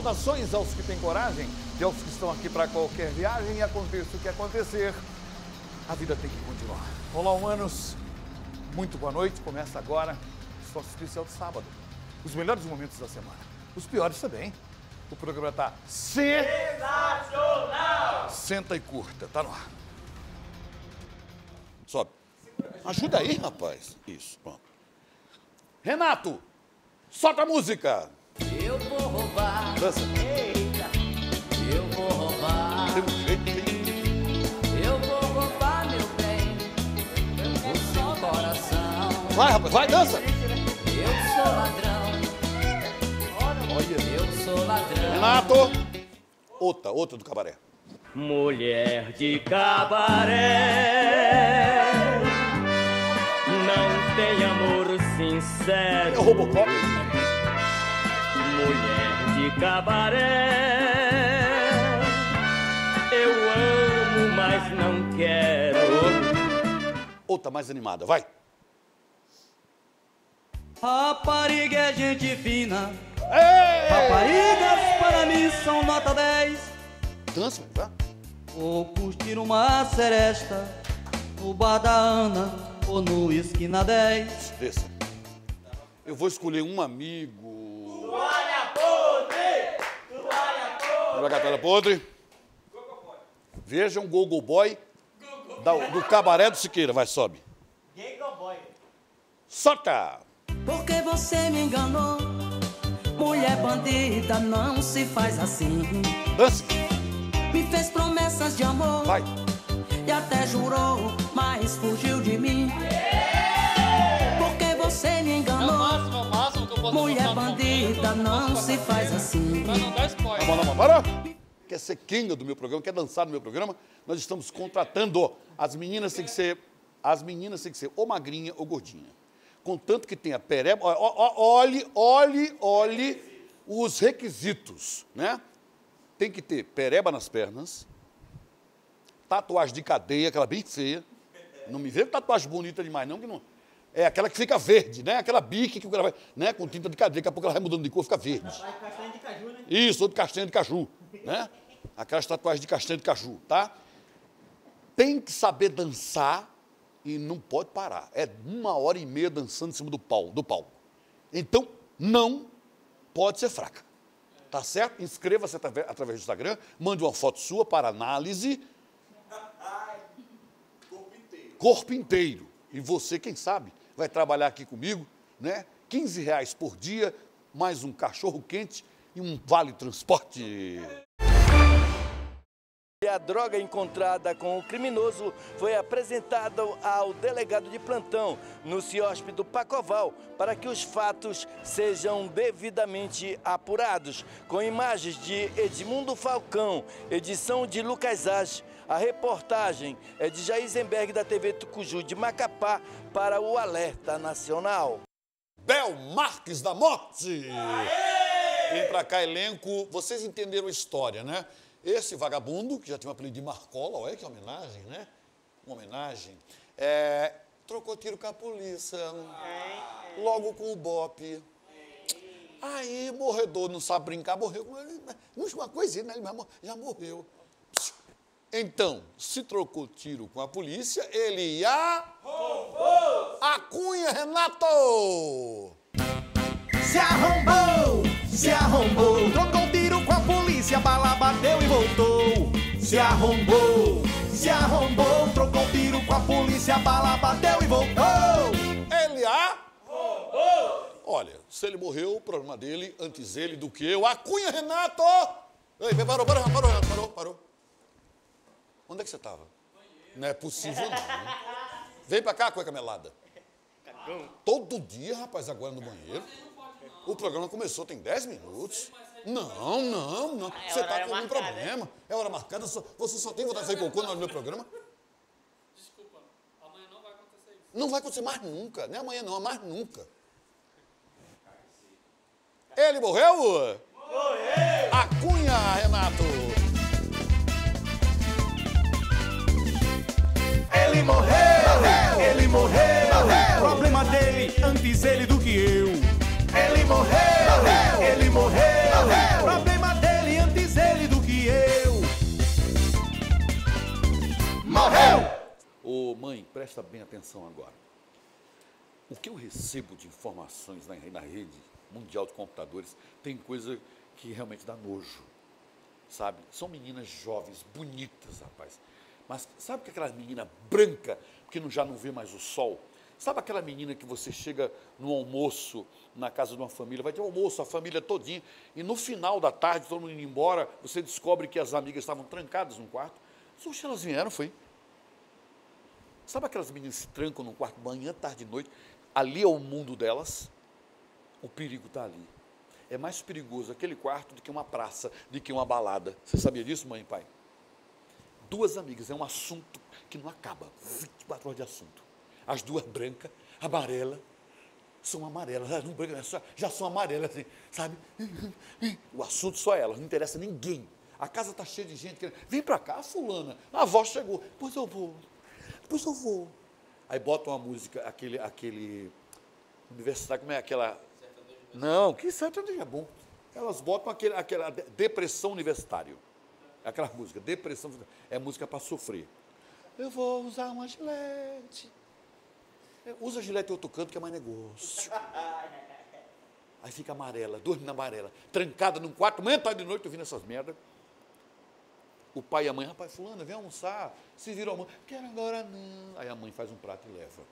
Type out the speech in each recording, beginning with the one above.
Saudações aos que têm coragem e aos que estão aqui para qualquer viagem e aconteça o que acontecer, a vida tem que continuar. Olá, humanos. Muito boa noite. Começa agora o Esporte Especial de sábado. Os melhores momentos da semana. Os piores também. O programa está sensacional. Senta e curta. Tá no ar. Sobe. Ajuda aí, rapaz. Isso, pronto. Renato, solta a música. Eu vou roubar. Dança. Eita, eu vou roubar. Tem um jeito, tem. Eu vou roubar, meu bem. O seu coração. Vai, rapaz, vai, dança. Eu sou ladrão. Olha. Eu sou ladrão. Renato. Outra, outra do cabaré. Mulher de cabaré. Não tem amor É sincero. o Robocop. Mulher de cabaré. Eu amo, mas não quero. Outra mais animada, vai. Rapariga é gente fina. Ei! Raparigas para mim são nota 10. Dança, vai. Vou curtir uma seresta no bar da Ana ou no esquina 10. Desça. Eu vou escolher um amigo. Podre! Vai pedra podre. Vejam Gogo Boy da- do cabaré do Siqueira. Vai, sobe. Solta! Porque você me enganou. Mulher bandida não se faz assim. Dança. Me fez promessas de amor Vai. e até jurou, mas fugiu de mim. Porque Mulher bandida não se faz assim. Pra não dar spoiler. Não, para. Quer ser quenga do meu programa, quer dançar no meu programa? Nós estamos contratando. As meninas têm que ser. As meninas têm que ser ou magrinha ou gordinha. Contanto que tenha pereba. Olhe, olhe, olhe os requisitos, né? Tem que ter pereba nas pernas, tatuagem de cadeia, aquela bem feia. Não me vê com tatuagem bonita demais, não, que não. É aquela que fica verde, né? Aquela bique que o cara vai, né? Com tinta de cadeia, daqui a pouco ela vai mudando de cor, fica verde. Castanha de caju, né? Isso, ou de castanha de caju, né? Aquelas tatuagens de castanha de caju, tá? Tem que saber dançar e não pode parar. É uma hora e meia dançando em cima do pau, do palco. Então, não pode ser fraca. Tá certo? Inscreva-se através do Instagram, mande uma foto sua para análise. Corpo inteiro. E você, quem sabe, vai trabalhar aqui comigo, né? 15 reais por dia, mais um cachorro quente e um vale transporte. E a droga encontrada com o criminoso foi apresentada ao delegado de plantão no CIOSP do Pacoval para que os fatos sejam devidamente apurados. Com imagens de Edmundo Falcão, edição de Lucas Age, a reportagem é de Jaisenberg da TV Tucuju de Macapá para o Alerta Nacional. Bel Marques da Morte! Vem pra cá, elenco. Vocês entenderam a história, né? Esse vagabundo, que já tem um apelido de Marcola, olha que homenagem, né? Uma homenagem. É, trocou tiro com a polícia. Logo com o Bop. Aí, morredor, não sabe brincar, morreu. Uma coisinha, né? Ele já morreu. Então, se trocou tiro com a polícia, ele ia. A Cunha, Renato! Se arrombou, se arrombou, trocou tiro com a polícia, a bala bateu e voltou. Se arrombou, se arrombou, trocou tiro com a polícia, a bala bateu e voltou. Ele a. Olha, se ele morreu, o problema dele, antes ele do que eu. A Cunha, Renato! Ei, parou, parou, parou, parou, parou. Onde é que você estava? Não é possível, não. Vem pra cá, cueca melada. Todo dia, rapaz, agora no banheiro. O programa começou tem 10 minutos. Não, não, não. Você tá com algum problema. É hora marcada. Você só tem vontade de fazer cocô no meu programa? Desculpa, amanhã não vai acontecer isso. Não vai acontecer mais nunca. Nem amanhã não, mais nunca. Ele morreu? Morreu! A Cunha, Renato! Ele morreu, ele morreu. Problema dele, antes ele do que eu. Ele morreu, ele morreu. Problema dele, antes ele do que eu. Morreu! Ô mãe, presta bem atenção agora. O que eu recebo de informações na, na rede mundial de computadores tem coisa que realmente dá nojo, sabe? São meninas jovens, bonitas, rapaz, mas sabe que aquela menina branca, que já não vê mais o sol? Sabe aquela menina que você chega no almoço, na casa de uma família, vai ter um almoço, a família todinha, e no final da tarde, todo mundo indo embora, você descobre que as amigas estavam trancadas num quarto. Oxe, elas vieram, foi. Sabe aquelas meninas que se trancam num quarto manhã, tarde e noite? Ali é o mundo delas. O perigo está ali. É mais perigoso aquele quarto do que uma praça, do que uma balada. Você sabia disso, mãe e pai? Duas amigas, é um assunto que não acaba. 24 horas de assunto. As duas brancas, amarela, são amarelas. Elas não brancas? Só- já são amarelas, assim, sabe? O assunto só é elas, não interessa ninguém. A casa está cheia de gente querendo. Vem para cá, fulana. A avó chegou. Pois eu vou. Pois eu vou. Aí bota uma música, aquele, aquele universitário, como é aquela. Não, que sertanejo é bom. Elas botam aquele, aquela de- depressão universitário. Aquela música, depressão, é música para sofrer. Eu vou usar uma gilete. Usa gilete em outro canto que é mais negócio. Aí fica amarela, dorme amarela, trancada num quarto, manhã, tarde de noite, ouvindo essas merdas. O pai e a mãe, rapaz, fulana, vem almoçar. Se virou a mãe, quero agora não. Aí a mãe faz um prato e leva.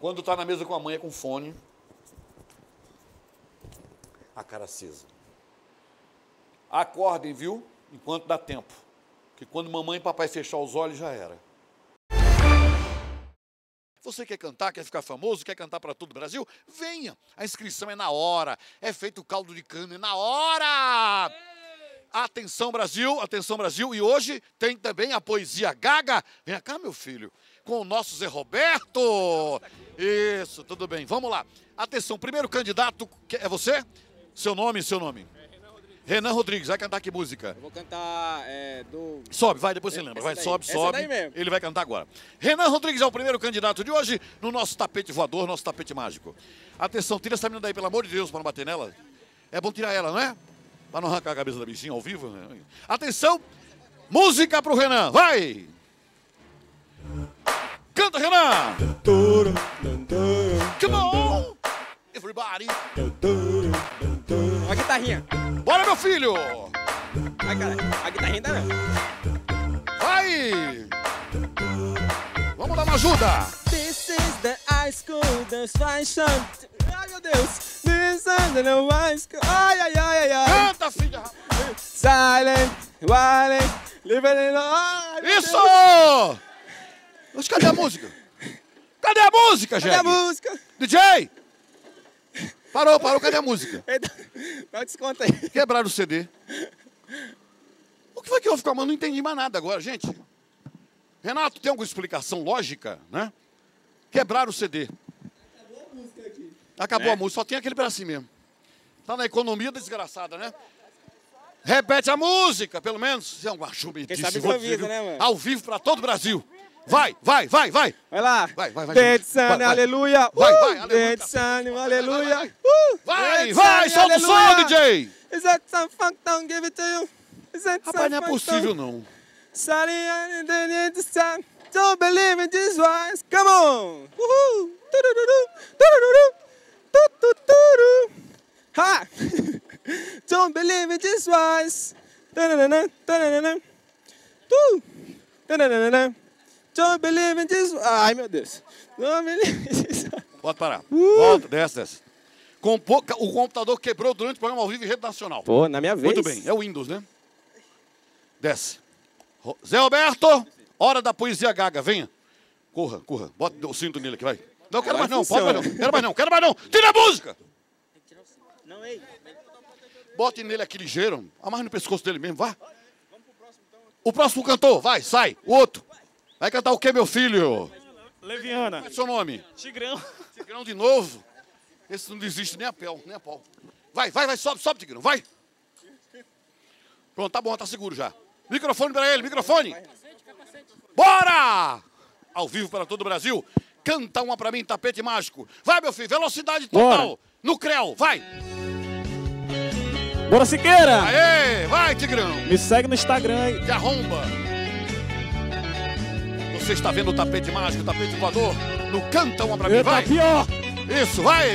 Quando está na mesa com a mãe, é com fone. A cara acesa. Acordem, viu? Enquanto dá tempo. Que quando mamãe e papai fechar os olhos, já era. Você quer cantar, quer ficar famoso, quer cantar para todo o Brasil? Venha! A inscrição é na hora. É feito o caldo de cana, é na hora! Atenção Brasil, atenção Brasil. E hoje tem também a poesia Gaga. Vem cá, meu filho, com o nosso Zé Roberto. Isso, tudo bem. Vamos lá. Atenção, primeiro candidato é você? Seu nome, seu nome? Renan Rodrigues, vai cantar que música? Vou cantar é, do. Sobe, vai, depois você lembra. Essa Vai, daí, sobe, essa sobe. daí mesmo. Ele vai cantar agora. Renan Rodrigues é o primeiro candidato de hoje no nosso tapete voador, nosso tapete mágico. Atenção, tira essa menina daí, pelo amor de Deus, para não bater nela. É bom tirar ela, não é? Para não arrancar a cabeça da bichinha ao vivo. né? Atenção, música pro Renan, vai! Canta, Renan! Come on! Everybody! A guitarrinha. Bora, meu filho! Ai, cara, a guitarrinha tá. Vai! Vamos dar uma ajuda! This is the high school dance fashion. Ai, meu Deus. This is the high school. Ai, ai, ai, ai, ai. Canta, filha! Silent, violent, living in Ai, meu Isso! Deus. Mas cadê a música? Cadê a música, Cadê gente? a música? DJ! Parou, parou, cadê a música? Dá um desconto aí. Quebraram o CD. O que foi que houve com a mão? Não entendi mais nada agora, gente. Renato, tem alguma explicação lógica, né? Quebraram o CD. Acabou a música, só tem aquele pedacinho mesmo. Tá na economia desgraçada, né? Repete a música, pelo menos. Isso é uma chumetice, sabe vou improvisa, né, mano? Ao vivo para todo o Brasil. Vai, vai, vai, vai. Vai lá. Vai, vai, vai, Dead gente. Sun, Vai, vai. aleluia. Vai, Uh! vai, aleluia. Aleluia. vai. Uh! Vai, Sun, solta o som, aleluia. DJ. Is that some funk don't give it to you? Is that Rapaz, some não é possível, não. Then it's time. Don't believe in this wise. Come on. Du-du-du-du. Ha. Don't believe in this wise. Da-da-da-da. Da-da-da-da. Du. Da-da-da-da. Don't believe in this. Ai, meu Deus. Don't believe in this. Pode parar. Uh! Volta, desce, desce. Compo- O computador quebrou durante o programa ao vivo em rede nacional. Pô, na minha vez. Muito bem, é o Windows, né? Desce. Zé Roberto, hora da poesia gaga, venha. Corra, corra. Bota o cinto nele aqui, vai. Não, quero mais não, pode mais não. Quero mais não, quero mais não. Tira a música! Não, ei. Bote nele aqui ligeiro. Amarra no pescoço dele mesmo, vá. O próximo cantor, vai, sai. O outro. Vai cantar o quê, meu filho? Leviana. Qual é o seu nome? Tigrão. Tigrão de novo. Esse não desiste nem a pé, nem a pau. Vai, vai, vai, sobe, sobe, Tigrão, vai. Pronto, tá bom, tá seguro já. Microfone para ele, microfone. Bora! Ao vivo para todo o Brasil. Canta uma pra mim, tapete mágico. Vai, meu filho, velocidade total. Bora. No Creu, vai. Bora Siqueira! Aê, vai, Tigrão. Me segue no Instagram aí. Que arromba. Você está vendo o tapete mágico, o tapete voador? No canta uma pra mim, Eita, vai! pior! Isso, vai!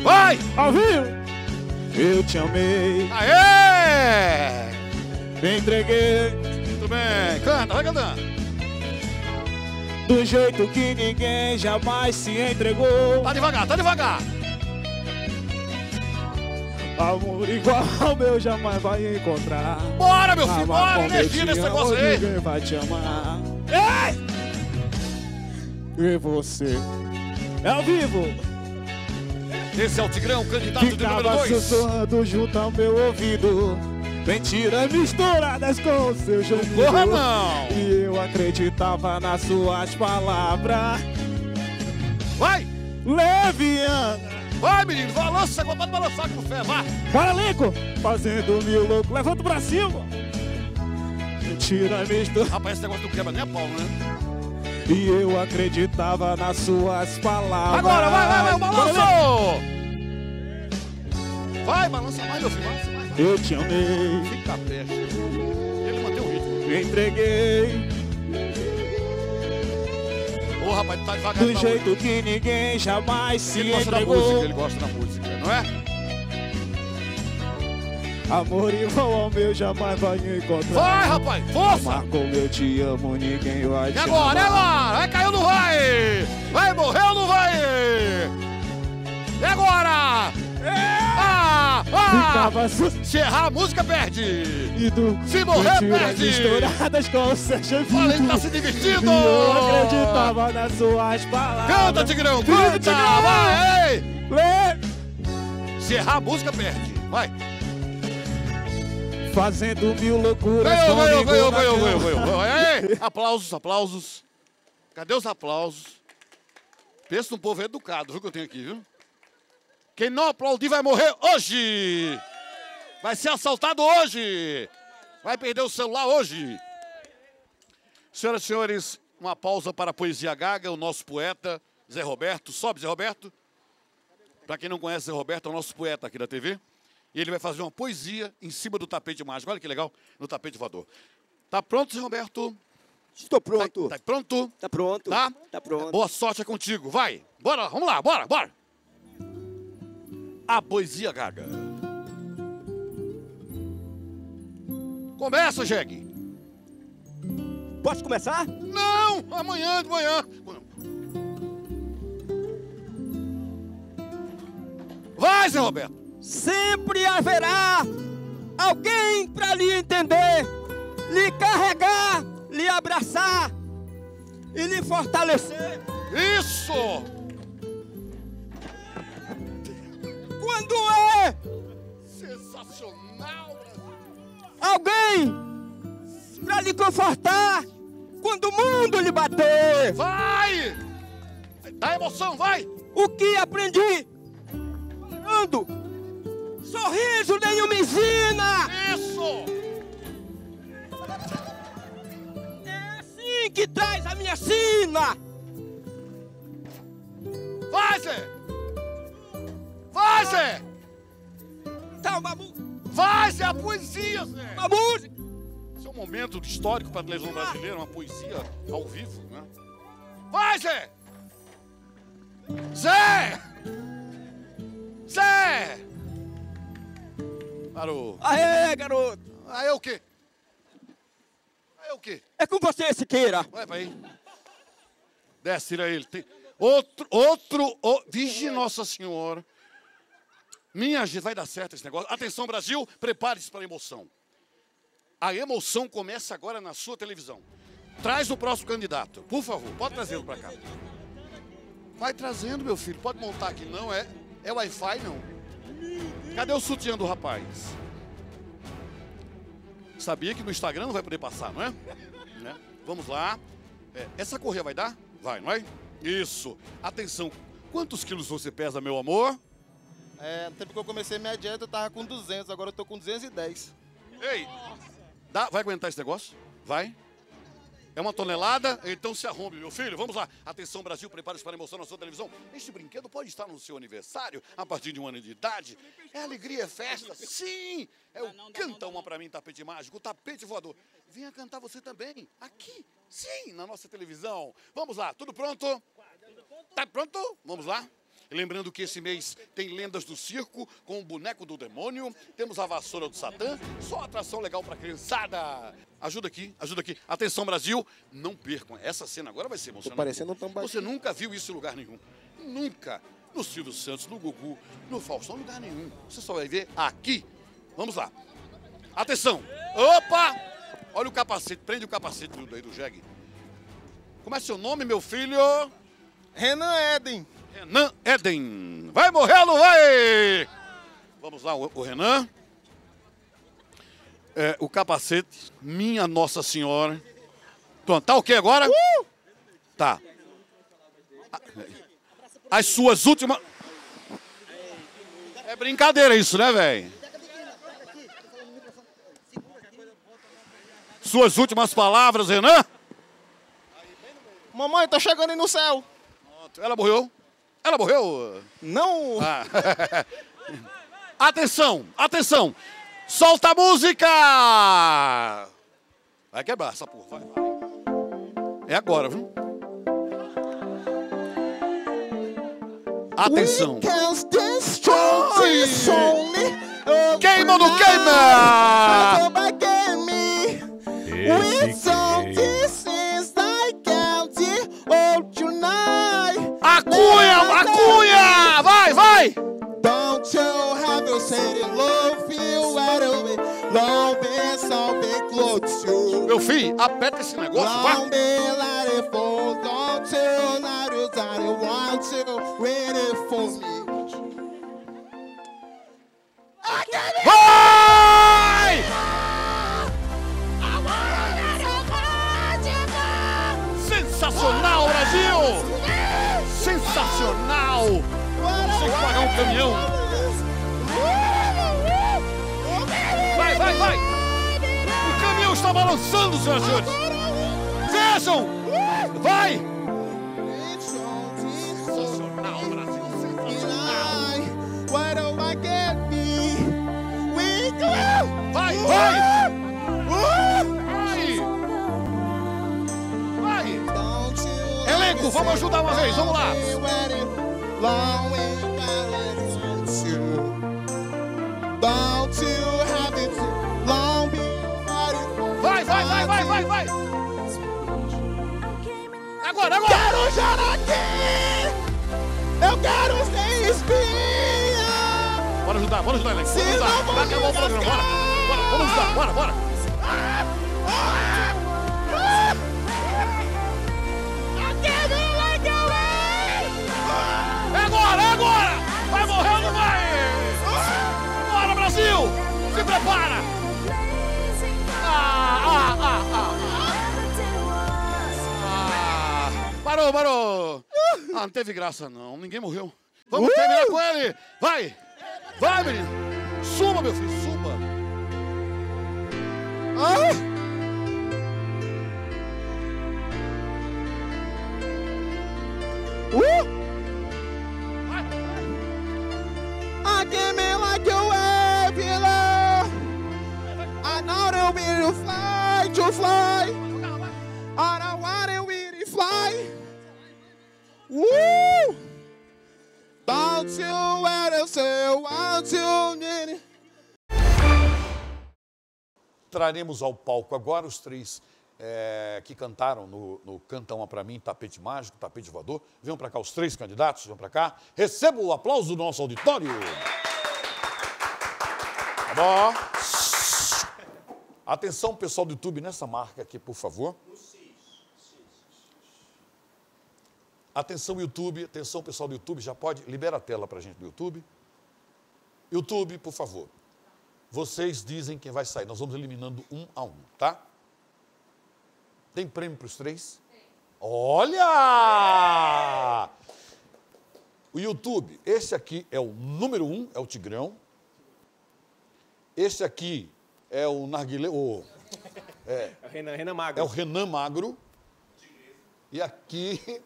Vai! Ao vivo! Eu te amei, Aê! me entreguei Muito bem, canta, vai cantando. do jeito que ninguém jamais se entregou. Tá devagar, tá devagar. Amor igual ao meu jamais vai encontrar. Bora, meu filho, Amar bora, energia nesse negócio aí. Ninguém vai te amar. E você? É ao vivo! Esse é o Tigrão, candidato de número Ficava 2. sussurrando junto ao meu ouvido Mentiras misturadas com o seu gemido Porra, não! E eu acreditava nas suas palavras Vai! Leviana Vai, menino, balança, pode balançar com fé, vai! Bora, Lico! Fazendo mil louco, levanta pra cima Mentira misturada Rapaz, esse negócio não quebra nem a pau, né? E eu acreditava nas suas palavras Agora, vai, vai, vai, o Lico! balanço! Vai, balança mais, meu filho, balança mais. Eu te amei, Fica peste. Ele mantém o ritmo. me entreguei Ô, rapaz, tá devagar. Do jeito que ninguém jamais se Ele gosta da entregou música, ele gosta da música, não é? Amor igual ao meu jamais vai encontrar. Vai, rapaz, força! Como eu te amo, ninguém vai E te agora, é amar. agora! Vai cair ou não vai? Vai morrer ou não vai? E agora? Ah! Ah! Ficava. Se errar a música, perde! e do... Se morrer, perde! misturadas com o seu gemido. Olha, ele tá se E divertindo! eu acreditava nas suas palavras. Canta, Tigrão, canta! Tigrão! Vai! ei! Lê! Se errar a música, perde! Vai! Fazendo mil loucuras Ganhou, ganhou, comigo ganhou, ganhou, cama. ganhou, ganhou. Ei, aplausos, aplausos. Cadê os aplausos? Pensa num povo educado, viu que eu tenho aqui, viu? Quem não aplaudir vai morrer hoje! Vai ser assaltado hoje! Vai perder o celular hoje! Senhoras e senhores, uma pausa para a Poesia Gaga, o nosso poeta, Zé Roberto. Sobe, Zé Roberto. Para quem não conhece, Zé Roberto é o nosso poeta aqui da TV. E ele vai fazer uma poesia em cima do tapete mágico. Olha que legal, no tapete voador. Tá pronto, Zé Roberto? Estou pronto. Tá, tá pronto? Tá pronto. Tá? Tá pronto. Boa sorte é contigo. Vai. Bora, vamos lá, bora, bora. A poesia gaga. Começa, Jeg. Posso começar? Não, amanhã de manhã. Vai, Zé Roberto. Sempre haverá alguém para lhe entender, lhe carregar, lhe abraçar e lhe fortalecer. Isso! Quando é Sensacional, alguém para lhe confortar quando o mundo lhe bater. Vai! Dá emoção, vai! O que aprendi? Chorando. Sorriso nenhum me ensina. Isso! É assim que traz a minha sina. Vai, Zé! Vai, Zé! Tá uma, mu- Vai, Zé, a poesia, Zé! uma música. Esse é um momento histórico para a televisão brasileira, uma poesia ao vivo, né? Vai, Zé! Zé! Zé! Parou. Aê, garoto. Aí é o quê? Aí é o quê? É com você, Siqueira. Vai aí. Desce, tira ele. Tem outro, outro, o... Vige Nossa Senhora. Minha gente, vai dar certo esse negócio. Atenção, Brasil, prepare-se para a emoção. A emoção começa agora na sua televisão. Traz o próximo candidato, por favor. Pode trazê-lo para cá. Vai trazendo, meu filho. Pode montar aqui, não é? É Wi-Fi, não. Cadê o sutiã do rapaz? Sabia que no Instagram não vai poder passar, não é? Né? Vamos lá. É, essa correia vai dar? Vai, não é? Isso. Atenção. Quantos quilos você pesa, meu amor? É, no tempo que eu comecei minha dieta, eu tava com 200, agora eu tô com 210. Ei, dá, vai aguentar esse negócio? Vai? É uma tonelada? Então se arrombe, meu filho. Vamos lá. Atenção, Brasil, prepare-se para a emoção na sua televisão. Este brinquedo pode estar no seu aniversário, a partir de um ano de idade. É alegria, é festa. Sim! É o Canta Uma Pra Mim Tapete Mágico, tapete voador. Venha cantar você também, aqui. Sim, na nossa televisão. Vamos lá, tudo pronto? Tá pronto? Vamos lá? Lembrando que esse mês tem lendas do circo com o boneco do demônio, temos a vassoura do Satã, só atração legal pra criançada. Ajuda aqui, ajuda aqui. Atenção, Brasil, não percam. Essa cena agora vai ser emocionante. parecendo um tambaquim. Você nunca viu isso em lugar nenhum. Nunca. No Silvio Santos, no Gugu, no Faustão, em lugar nenhum. Você só vai ver aqui. Vamos lá. Atenção. Opa! Olha o capacete, prende o capacete do, aí do Jeg. Como é seu nome, meu filho? Renan Eden. Renan Eden. Vai morrer ou não vai? Vamos lá, o, o Renan. É, o capacete, minha Nossa Senhora. Pronto, tá ok agora? Tá. A- As suas últimas. É brincadeira isso, né, velho? Suas últimas palavras, Renan? Mamãe, tô chegando aí no céu. Ela morreu? Ela morreu? Não. Ah. atenção, atenção. Solta a música! Vai quebrar essa porra, vai, vai. É agora, viu? Atenção. Queima ou não queima? A a cunha! Vai, vai! Don't you have you said it love you right away Long been something close to Meu filho, aperta esse negócio, Long vai! been let it Don't you not you that you want to Wait it for me Vai! Caminhão. Vai, vai, vai! O caminhão está balançando, senhoras e senhores! Vejam! Vai! Sensacional, Brasil! Sensacional! Vai, vai! Vamos ajudar uma vez, vamos lá! Vai, vai! Agora, agora! Quero Jaraqui! Eu quero ser espinha! Bora ajudar, bora ajudar! Se Vamos ajudar! Vai acabar o programa, bora! Bora, vamos ajudar, bora, bora! É agora, é agora! Vai morrer ou não vai? Bora, Brasil! Se prepara! Parou, parou! Ah, não teve graça não, ninguém morreu. Vamos terminar com ele! Vai! Vai, menino! Suba, meu filho, suba! Ah! Uh! I came in like you were below. I know that we to fly, to fly. I don't You want you need. Traremos ao palco agora os três eh, que cantaram no, no Uma Pra Mim, Tapete Mágico, Tapete Voador. Venham para cá os três candidatos, venham para cá. Receba o aplauso do nosso auditório. Tá bom? Atenção, pessoal do YouTube, nessa marca aqui, por favor. Atenção, YouTube. Atenção, pessoal do YouTube. Já pode... Libera a tela para a gente do YouTube. YouTube, por favor. Vocês dizem quem vai sair. Nós vamos eliminando um a um, tá? Tem prêmio para os três? Olha! O YouTube, esse aqui é o número um, é o Tigrão. Esse aqui é o Narguilé, o, é, Renan, Renan Magro. é o Renan Magro. E aqui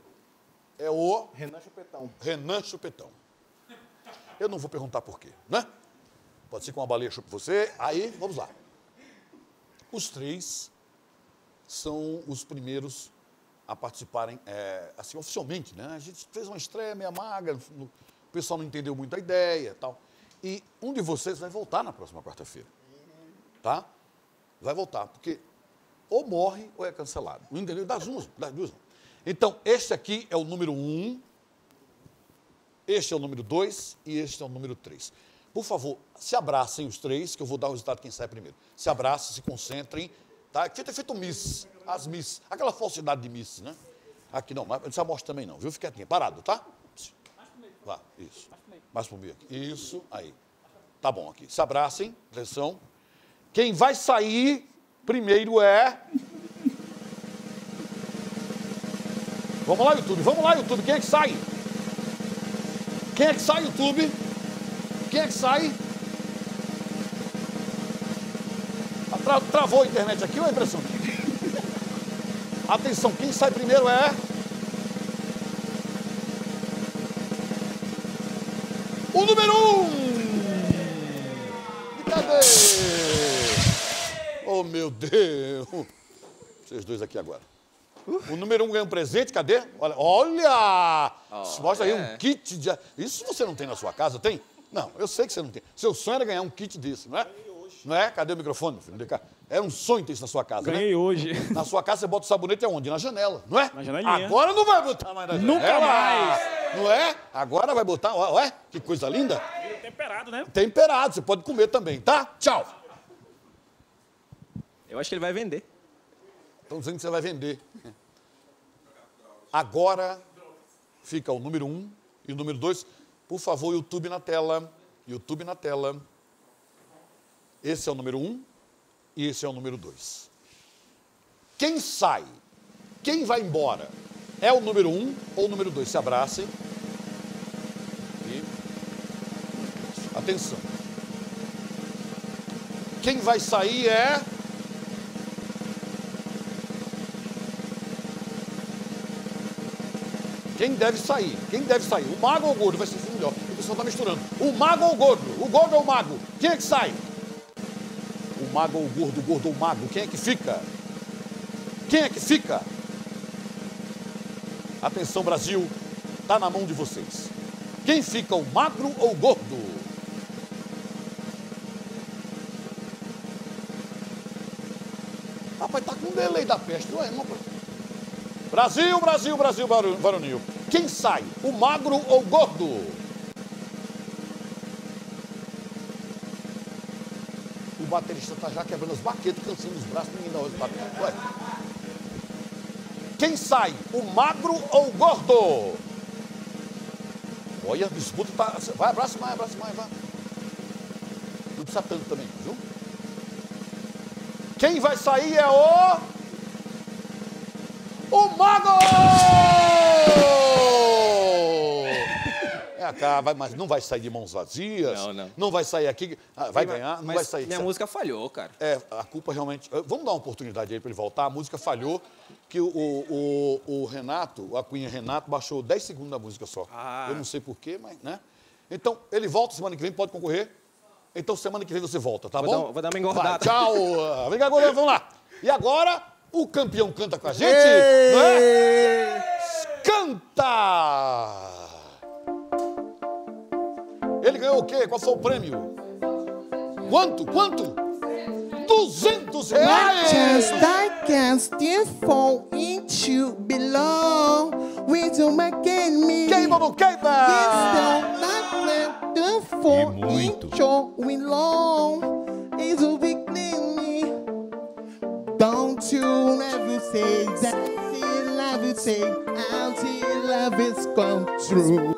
é o Renan Chupetão. Renan Chupetão. Eu não vou perguntar por quê, né? Pode ser que uma baleia chupe você. Aí, vamos lá. Os três são os primeiros a participarem, é, assim, oficialmente, né? A gente fez uma estreia meia magra, o pessoal não entendeu muito a ideia e tal. E um de vocês vai voltar na próxima quarta-feira, tá? Vai voltar, porque ou morre ou é cancelado. Não entendeu? Das duas, das duas. Então, este aqui é o número um, este é o número dois e este é o número três. Por favor, se abracem os três, que eu vou dar o resultado quem sai primeiro. Se abracem, se concentrem, tá? Que é feito miss, as miss, aquela falsidade de miss, né? Aqui não, mas não mostrar também não, viu? Fica quietinho, parado, tá? Vá, isso. Mais pro meio aqui. Isso, aí. Tá bom aqui. Se abracem, atenção. Quem vai sair primeiro é. Vamos lá, YouTube. Vamos lá, YouTube. Quem é que sai? Quem é que sai, YouTube? Quem é que sai? Ah, tra- travou a internet aqui ou é impressão? Atenção, quem sai primeiro é. O número um! Cadê? Oh, meu Deus! Vocês dois aqui agora. O número um ganha um presente, cadê? Olha, olha! Mostra aí um kit de. Isso você não tem na sua casa, tem? Não, eu sei que você não tem. Seu sonho era ganhar um kit desse, não é? Não é? Cadê o microfone, meu filho? Era um sonho ter isso na sua casa, né? Ganhei hoje. Na sua casa você bota o sabonete aonde? Na janela, não é? Na janelinha. Agora não vai botar mais na janela. Nunca mais. Não é? Agora vai botar, ué, que coisa linda. Temperado, né? Temperado, você pode comer também, tá? Tchau. Eu acho que ele vai vender. Estão dizendo que você vai vender. Agora fica o número um e o número dois. Por favor, YouTube na tela. YouTube na tela. Esse é o número um e esse é o número dois. Quem sai? Quem vai embora? É o número um ou o número dois? Se abracem. E... Atenção. Quem vai sair é. Quem deve sair? Quem deve sair? O mago ou o gordo? Vai ser melhor. O pessoal está misturando. O mago ou o gordo? O gordo ou o mago? Quem é que sai? O mago ou o gordo? O gordo ou o mago? Quem é que fica? Quem é que fica? Atenção, Brasil. Está na mão de vocês. Quem fica, o magro ou o gordo? Rapaz, tá com um delay da peste. Não é, Brasil, Brasil, Brasil, varonil. Quem sai, o magro ou o gordo? O baterista tá já quebrando as baquetas, cansando os braços, ninguém dá baquetas. Ué. Quem sai, o magro ou o gordo? Olha, a disputa tá. Vai, abraça mais, abraça mais, vai. Não precisa tanto também, viu? Quem vai sair é o. Mago! É cá, vai, mas não vai sair de mãos vazias. Não, não. vai sair aqui. ah, vai ganhar, não mas vai sair. Minha música falhou, cara. É, a culpa realmente. Vamos dar uma oportunidade aí para ele voltar. A música falhou, que o, o, o Renato, a Cunha Renato, baixou 10 segundos da música só. Ah. Eu não sei porquê, mas, né? Então, ele volta semana que vem, pode concorrer. Então, semana que vem você volta, tá Vou bom? dar- vou dar uma engordada. Vai, tchau. ah, Vem cá, agora, vamos lá. E agora, o campeão canta com a gente, não é? Canta! Ele ganhou o quê? Qual foi o prêmio? Quanto? Quanto? 200 reais! Just I can still fall into below with you making me. Queima, não queima! This don't let the fall into below. It you never say that till love you say until love is come true.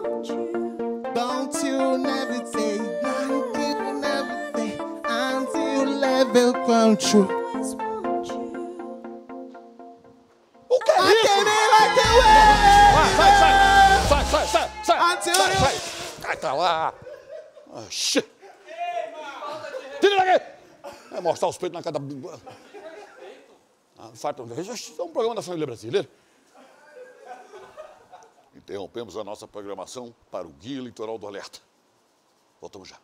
Don't you never say until you never say until love will come true. In. Vai, tá lá! Ah, shit. Tira daqui! Vai mostrar os peitos na cara da... Ah, não farta. Isso é um programa da família brasileira. Interrompemos a nossa programação para o Guia Eleitoral do Alerta. Voltamos já.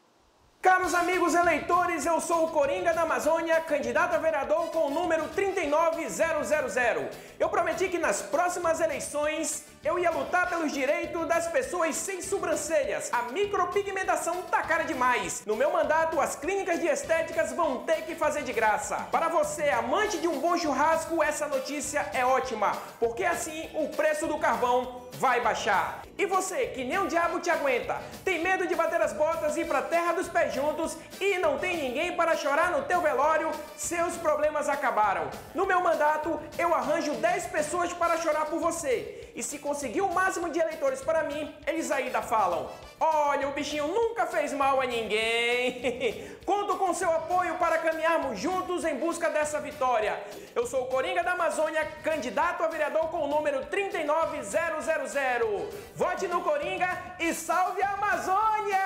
Caros amigos eleitores, eu sou o Coringa da Amazônia, candidato a vereador com o número 39000. Eu prometi que nas próximas eleições eu ia lutar pelos direitos das pessoas sem sobrancelhas. A micropigmentação tá cara demais. No meu mandato, as clínicas de estéticas vão ter que fazer de graça. Para você, amante de um bom churrasco, essa notícia é ótima, porque assim o preço do carvão vai baixar. E você, que nem o diabo te aguenta, tem medo de bater as botas e ir pra terra dos pés juntos e não tem ninguém para chorar no teu velório, seus problemas acabaram. No meu mandato, eu arranjo 10 pessoas para chorar por você. E se conseguir o máximo de eleitores para mim, eles ainda falam: Olha, o bichinho nunca fez mal a ninguém. Conto com seu apoio para caminharmos juntos em busca dessa vitória. Eu sou o Coringa da Amazônia, candidato a vereador com o número 39000. Vote no Coringa e salve a Amazônia!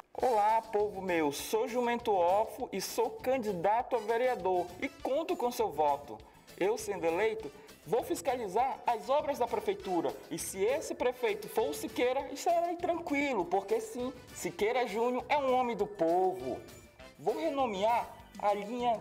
Olá, povo meu, sou Jumento Ofo e sou candidato a vereador e conto com seu voto. Eu, sendo eleito, vou fiscalizar as obras da prefeitura e se esse prefeito for o Siqueira, estarei tranquilo, porque sim, Siqueira Júnior é um homem do povo. Vou renomear a linha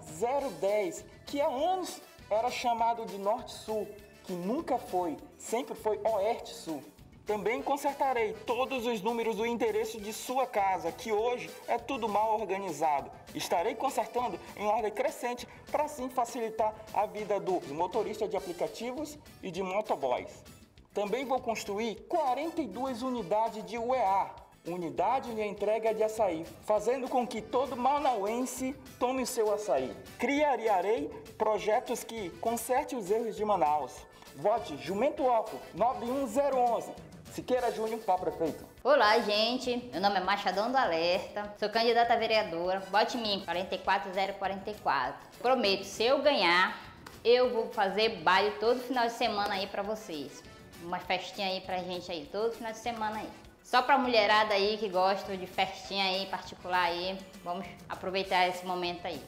010, que há anos era chamado de Norte-Sul, que nunca foi, sempre foi Oeste-Sul. Também consertarei todos os números do endereço de sua casa, que hoje é tudo mal organizado. Estarei consertando em ordem crescente para assim facilitar a vida do motorista de aplicativos e de motoboys. Também vou construir 42 unidades de UEA, unidade de entrega de açaí, fazendo com que todo manauense tome seu açaí. Criarei projetos que consertem os erros de Manaus. Vote Jumento Alto 91011. Siqueira Júnior para prefeito. Olá, gente. Meu nome é Machadão do Alerta. Sou candidata a vereadora. Vote em mim, 44044. Prometo, se eu ganhar, eu vou fazer baile todo final de semana aí pra vocês. Uma festinha aí pra gente aí, todo final de semana aí. Só pra mulherada aí que gosta de festinha aí particular aí, vamos aproveitar esse momento aí.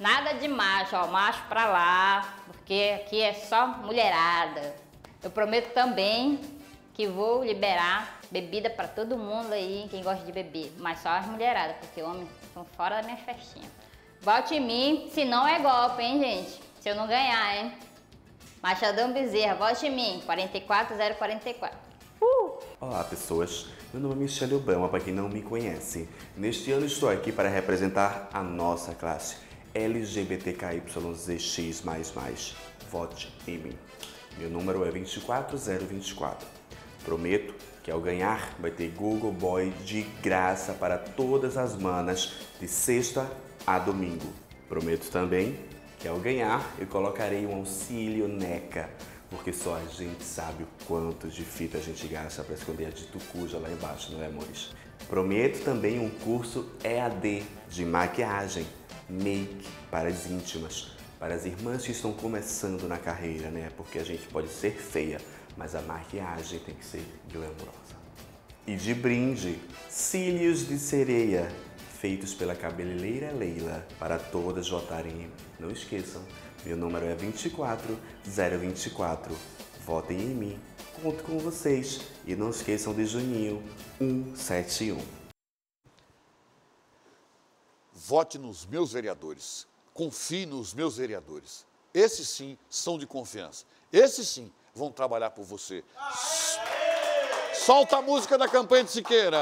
Nada de macho, ó, macho pra lá, porque aqui é só mulherada. Eu prometo também que vou liberar bebida pra todo mundo aí, quem gosta de beber, mas só as mulheradas, porque homens estão fora da minha festinha. Vote em mim, se não é golpe, hein, gente? Se eu não ganhar, hein? Machadão Bezerra, vote em mim, 44044. Olá pessoas, meu nome é Michele Obama, para quem não me conhece. Neste ano estou aqui para representar a nossa classe LGBTKYZX++. Vote em mim. Meu número é 24024. Prometo que ao ganhar vai ter Google Boy de graça para todas as manas de sexta a domingo. Prometo também que ao ganhar eu colocarei um auxílio NECA, porque só a gente sabe o quanto de fita a gente gasta para esconder a de tucuja lá embaixo, não é, amores? Prometo também um curso EAD de maquiagem, make para as íntimas, para as irmãs que estão começando na carreira, né? Porque a gente pode ser feia, mas a maquiagem tem que ser glamourosa. E de brinde, cílios de sereia, feitos pela cabeleireira Leila, para todas votarem em mim. Não esqueçam, meu número é 24024. Votem em mim, conto com vocês e não esqueçam de Juninho 171. Vote nos meus vereadores. Confie nos meus vereadores. Esses sim são de confiança. Esses sim vão trabalhar por você. Solta a música da campanha de Siqueira.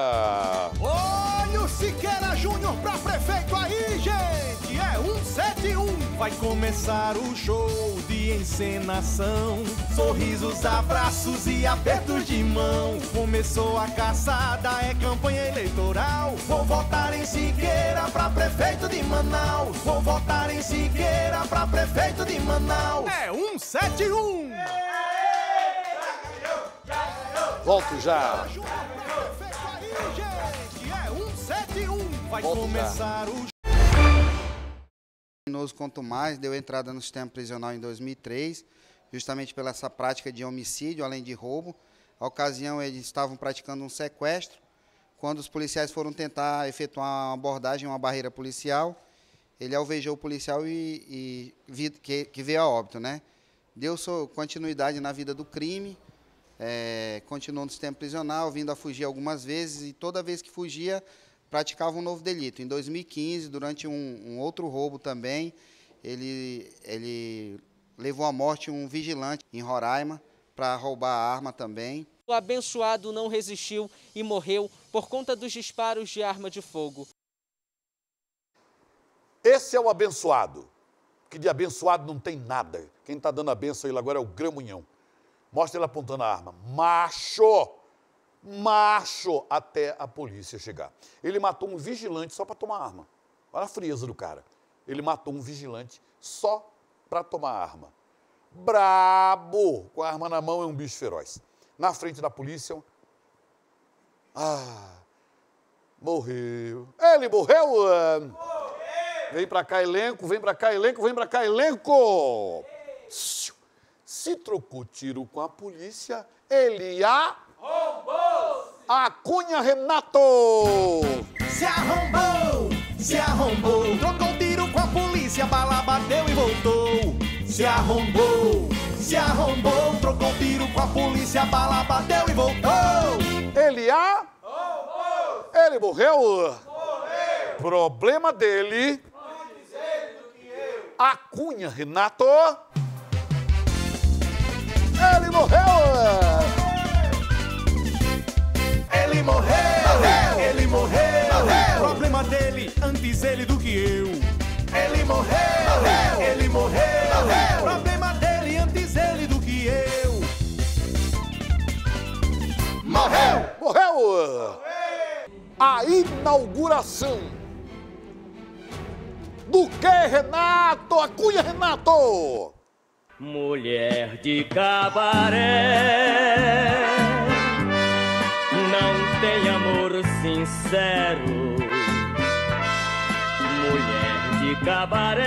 Olha o Siqueira Júnior pra prefeito aí, gente! É 171! Vai começar o show de encenação. Sorrisos, abraços e apertos de mão. Começou a caçada, é campanha eleitoral. Vou votar em Siqueira pra prefeito de Manaus. Vou votar em Siqueira pra prefeito de Manaus. É 171! Volto já. 171! Vai Volto já. Criminoso Quanto Mais deu entrada no sistema prisional em 2003, justamente pela essa prática de homicídio, além de roubo. A ocasião, eles estavam praticando um sequestro. Quando os policiais foram tentar efetuar uma abordagem, uma barreira policial, ele alvejou o policial e, e que, que veio a óbito, né? Deu continuidade na vida do crime. É, continuou no sistema prisional, vindo a fugir algumas vezes e toda vez que fugia praticava um novo delito. Em 2015, durante um, um outro roubo também, ele, ele levou à morte um vigilante em Roraima para roubar a arma também. O abençoado não resistiu e morreu por conta dos disparos de arma de fogo. Esse é o abençoado, que de abençoado não tem nada. Quem está dando a benção a ele agora é o gramunhão. Mostra ele apontando a arma. Macho! Macho! Até a polícia chegar. Ele matou um vigilante só para tomar arma. Olha a frieza do cara. Ele matou um vigilante só para tomar arma. Brabo! Com a arma na mão é um bicho feroz. Na frente da polícia. Ah! Morreu. Ele morreu! ah. Vem pra cá, elenco, vem pra cá, elenco, vem pra cá, elenco! Se trocou tiro com a polícia, ele a. A Cunha Renato! Se arrombou, se arrombou, trocou tiro com a polícia, bala bateu e voltou. Se arrombou, se arrombou, trocou tiro com a polícia, bala bateu e voltou. Ele a. Ele morreu? Problema dele. A Cunha Renato. Ele morreu! Ele morreu, ele morreu, Problema dele, antes ele do que eu. Ele morreu, ele morreu, Problema dele, antes ele do que eu. Morreu! Morreu! A inauguração do que, Renato? A Cunha Renato! Mulher de cabaré, não tem amor sincero. Mulher de cabaré,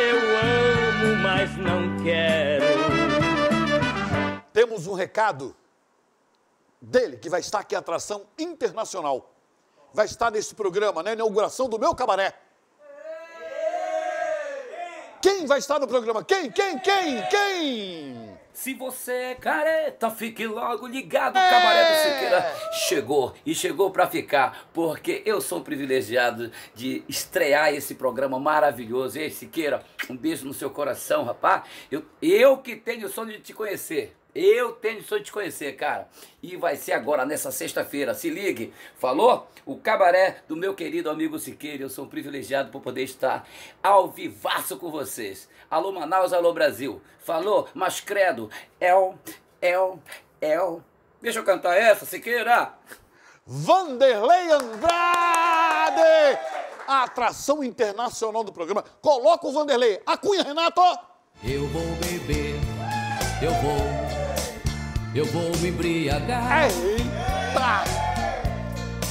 eu amo, mas não quero. Temos um recado dele, que vai estar aqui, atração internacional. Vai estar nesse programa, na inauguração do meu cabaré. Quem vai estar no programa? Quem, quem, quem, quem? Se você é careta, fique logo ligado. O Cabaré do Siqueira chegou e chegou pra ficar, porque eu sou privilegiado de estrear esse programa maravilhoso. Ei, Siqueira, um beijo no seu coração, rapaz. Eu, eu que tenho o sonho de te conhecer. Eu tenho sonho de te conhecer, cara. E vai ser agora, nessa sexta-feira. Se ligue. Falou? O cabaré do meu querido amigo Siqueira. Eu sou um privilegiado por poder estar ao vivaço com vocês. Alô Manaus, alô Brasil. Falou? Mas credo. El, el, el. Deixa eu cantar essa, Siqueira. Vanderlei Andrade! A atração internacional do programa. Coloca o Vanderlei. A Cunha, Renato! Eu vou beber, eu vou, eu vou me embriagar. Eita!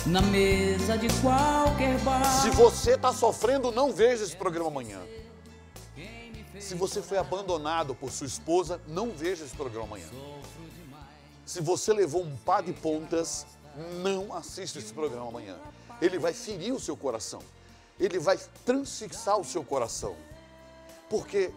Na mesa de qualquer bar. Se você está sofrendo, não veja esse programa amanhã. Se você foi abandonado por sua esposa, não veja esse programa amanhã. Se você levou um par de pontas, não assista esse programa amanhã. Ele vai ferir o seu coração. Ele vai transfixar o seu coração. Porque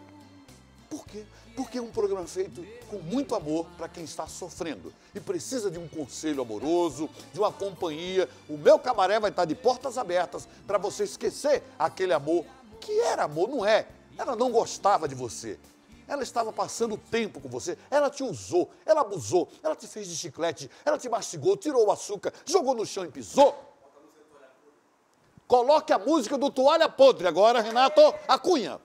por quê? Porque é um programa feito com muito amor para quem está sofrendo e precisa de um conselho amoroso, de uma companhia. O meu cabaré vai estar de portas abertas para você esquecer aquele amor que era amor, não é? Ela não gostava de você. Ela estava passando tempo com você, ela te usou, ela abusou, ela te fez de chiclete, ela te mastigou, tirou o açúcar, jogou no chão e pisou. Coloque a música do Toalha Podre agora, Renato Acunha.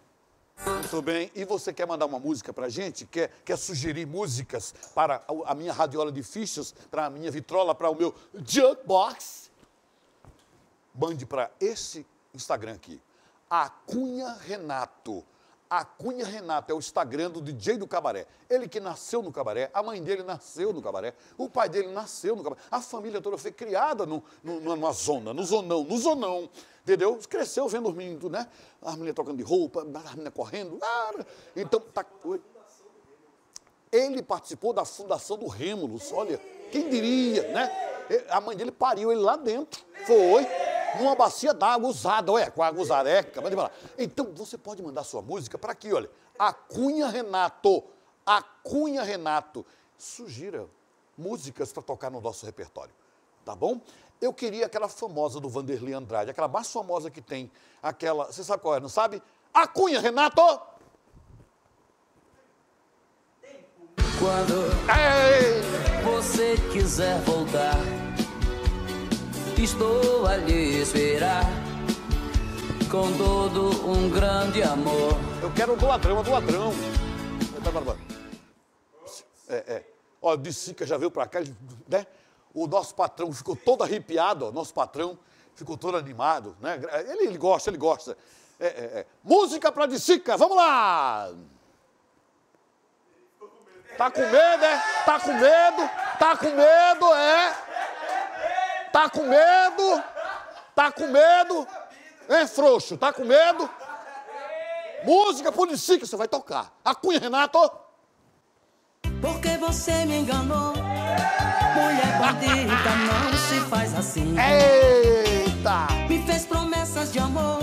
Muito bem. E você quer mandar uma música pra gente? Quer, quer sugerir músicas para a, minha radiola de fichas, para a minha vitrola, para o meu jukebox? Mande para esse Instagram aqui. Acunha Renato. Acunha Renato é o Instagram do DJ do Cabaré. Ele que nasceu no Cabaré, a mãe dele nasceu no Cabaré, o pai dele nasceu no Cabaré, a família toda foi criada no, no, numa zona, no zonão, no zonão, entendeu? Cresceu vendo os meninos, né? As meninas trocando de roupa, as meninas correndo. ah, Então, tá... Ele participou da fundação do Rêmulos, olha, quem diria, né? A mãe dele pariu ele lá dentro, foi, numa bacia d'água usada, olha, com água usareca, acabei de falar. Então, você pode mandar sua música para aqui, olha, Acunha Renato, a Cunha Renato. Sugira músicas para tocar no nosso repertório, tá bom? Eu queria aquela famosa do Vanderlei Andrade, aquela mais famosa que tem, aquela, você sabe qual é, não sabe? A Cunha Renato! Quando você quiser voltar, estou a lhe esperar com todo um grande amor. Eu quero do ladrão, a do ladrão. É, é. Olha, o Dissica já veio pra cá, né? O nosso patrão ficou todo arrepiado, ó, nosso patrão ficou todo animado, né? Ele, ele gosta, ele gosta. É, é, é. Música pra Dissica, vamos lá! Tá com medo, é? Tá com medo? Tá com medo, é? Tá com medo? Tá com medo? É, frouxo, tá com medo? Música pro Dissica, você vai tocar. A Cunha, Renato. Porque você me enganou. Mulher bandida, não se faz assim. Eita! Me fez promessas de amor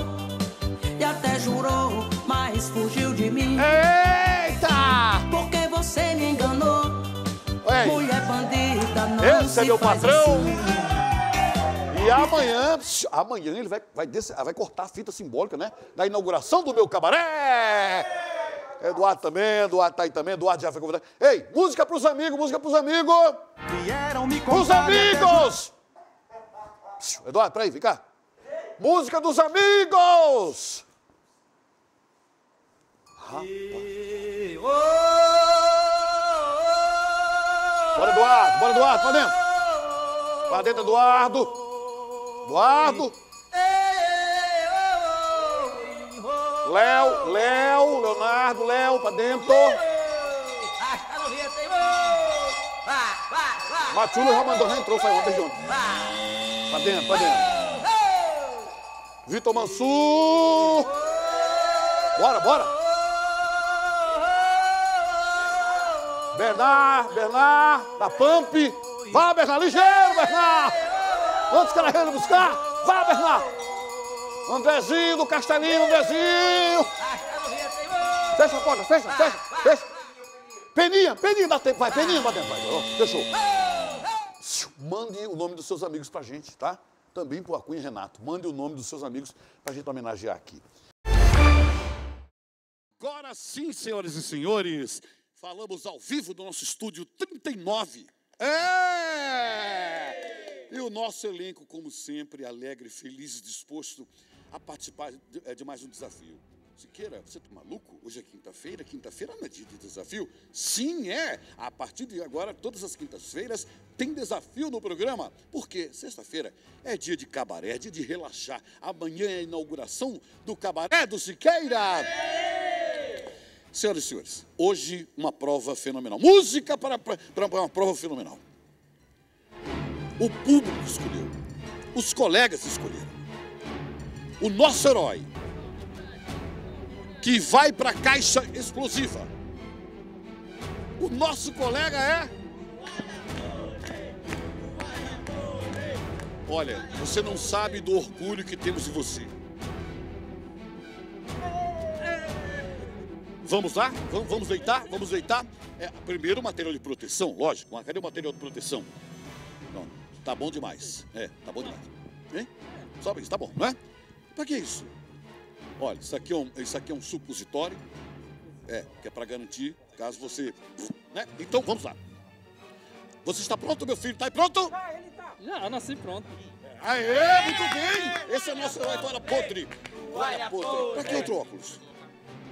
e até jurou, mas fugiu de mim. Eita! Porque você me enganou. Ei. Mulher bandida, não Esse se é meu faz patrão. assim. E amanhã, amanhã ele vai, vai, vai cortar a fita simbólica, né? Da inauguração do meu cabaré. Eduardo também, Eduardo tá aí também, Eduardo já foi convidado. Ei, música pros amigos, música pros amigos. Vieram me até amigos! Psh, Eduardo, peraí, vem cá. Música dos amigos! Bora, Eduardo, bora, Eduardo, pra dentro. Pra dentro, Eduardo. Eduardo. Léo, Léo, Leonardo, Léo, pra dentro. Matula já mandou, já entrou, foi ontem de ontem. Pra dentro, pra dentro. Vitor Mansur. Bora, bora. Bernard, Bernard, da Pamp. Vá, Bernard, ligeiro, Bernard. Quantos caras indo buscar? Vá, Bernard. Andrezinho do Castelinho, Andrezinho. Fecha a porta, fecha, fecha, fecha. Peninha, Peninha, dá tempo, vai, Peninha, vai dentro, vai. Fechou. Mande o nome dos seus amigos pra gente, tá? Também pro Acunha Renato. Mande o nome dos seus amigos pra gente homenagear aqui. Agora sim, senhoras e senhores, falamos ao vivo do nosso estúdio 39. É! E o nosso elenco, como sempre, alegre, feliz e disposto a participar é, de mais um desafio. Siqueira, você tá maluco? Hoje é quinta-feira, quinta-feira não é dia de desafio? Sim, é! A partir de agora, todas as quintas-feiras, tem desafio no programa. Porque sexta-feira é dia de cabaré, dia de relaxar. Amanhã é a inauguração do cabaré do Siqueira. Senhoras e senhores, hoje uma prova fenomenal. Música para, para uma prova fenomenal. O público escolheu. Os colegas escolheram. O nosso herói, que vai para a caixa explosiva. O nosso colega é. Olha, você não sabe do orgulho que temos em você. Vamos lá? Vamos, deitar? Vamos deitar? É, primeiro material de proteção, lógico. Cadê o material de proteção? Não, tá bom demais. É, tá bom demais. Hein? Só isso, tá bom, não é? Pra que isso? Olha, isso aqui é um, isso aqui é um supositório. É, que é para garantir caso você. Né? Então vamos lá. Você está pronto, meu filho? Tá aí pronto? Já, nasci pronto. Aê, muito bem! Esse é nosso herói toalha podre. Toalha podre. Pra que outro óculos?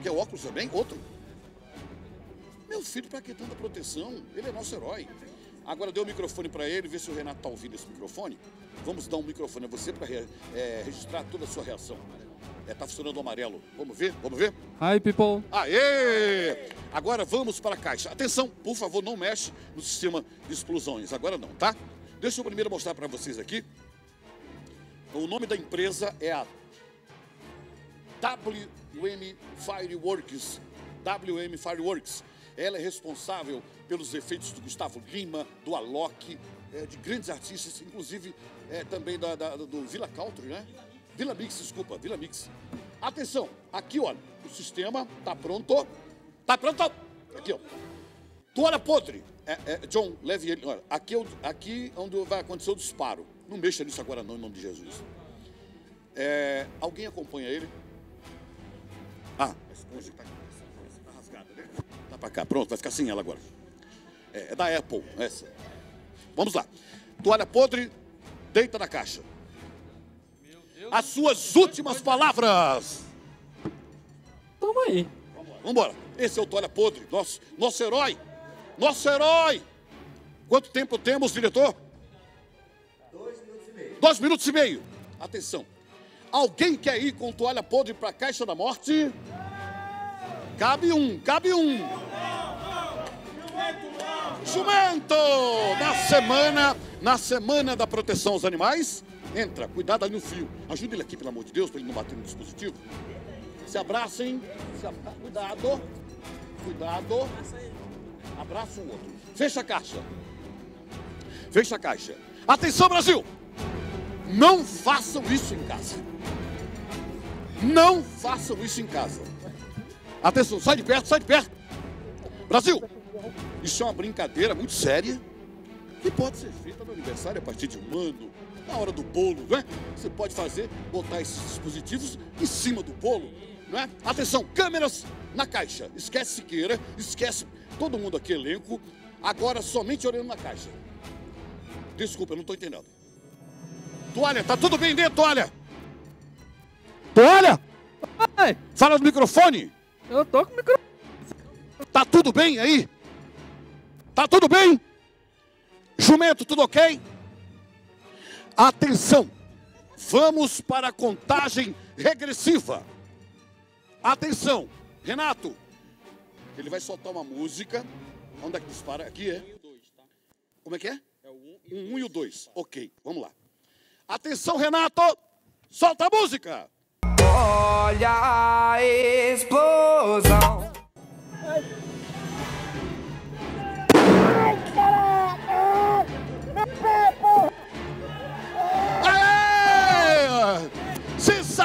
Quer óculos também? Outro? Meu filho, pra que tanta proteção? Ele é nosso herói. Agora dê o microfone pra ele, vê se o Renato tá ouvindo esse microfone. Vamos dar um microfone a você pra re- é, registrar toda a sua reação. É, tá funcionando o amarelo. Vamos ver? Vamos ver? Hi, people. Aê! Agora vamos para a caixa. Atenção, por favor, não mexe no sistema de explosões. Agora não, tá? Deixa eu primeiro mostrar para vocês aqui. O nome da empresa é a WM Fireworks. WM Fireworks. Ela é responsável pelos efeitos do Gustavo Lima, do Alok, eh, de grandes artistas, inclusive eh, também da, da- do Vila Country, né? Vila Mix, desculpa, Vila Mix. Atenção, aqui olha, o sistema tá pronto. Tá pronto? Aqui, ó. Toalha podre. É, é, John, leve ele. Olha, aqui, é aqui é onde vai acontecer o disparo. Não mexa nisso agora não, em nome de Jesus. É, alguém acompanha ele? Ah, a esponja tá? Tá pra cá, pronto, vai ficar sem ela agora. É, é da Apple, essa. Vamos lá. Toalha podre, deita na caixa. As suas últimas palavras. Toma aí. Vambora. Esse é o Toalha Podre, nosso, nosso herói. Nosso herói. Quanto tempo temos, diretor? Dois minutos e meio. Dois minutos e meio. Atenção. Alguém quer ir com toalha podre para a Caixa da Morte? Cabe um, cabe um. Jumento! Na semana, na semana da proteção aos animais, entra, cuidado aí no fio. Ajuda ele aqui, pelo amor de Deus, para ele não bater no dispositivo. Se abracem. Se abra... Cuidado. Cuidado. Abraça o outro. Fecha a caixa. Fecha a caixa. Atenção, Brasil! Não façam isso em casa. Não façam isso em casa. Atenção, sai de perto, sai de perto. Brasil, isso é uma brincadeira muito séria que pode ser feita no aniversário a partir de um ano, na hora do bolo, não é? Você pode fazer, botar esses dispositivos em cima do bolo, não é? Atenção, câmeras na caixa. Esquece Siqueira, esquece todo mundo aqui, elenco. Agora somente olhando na caixa. Desculpa, eu não estou entendendo. Toalha, tá tudo bem dentro, toalha? Toalha? Fala no microfone. Eu tô com o microfone. Tá tudo bem aí? Tá tudo bem? Jumento, tudo ok? Atenção! Vamos para a contagem regressiva. Atenção! Renato, ele vai soltar uma música. Onde é que dispara? Aqui é? Como é que é? É o 1 um e o 2. Ok, vamos lá. Atenção, Renato! Solta a música! Olha a explosão.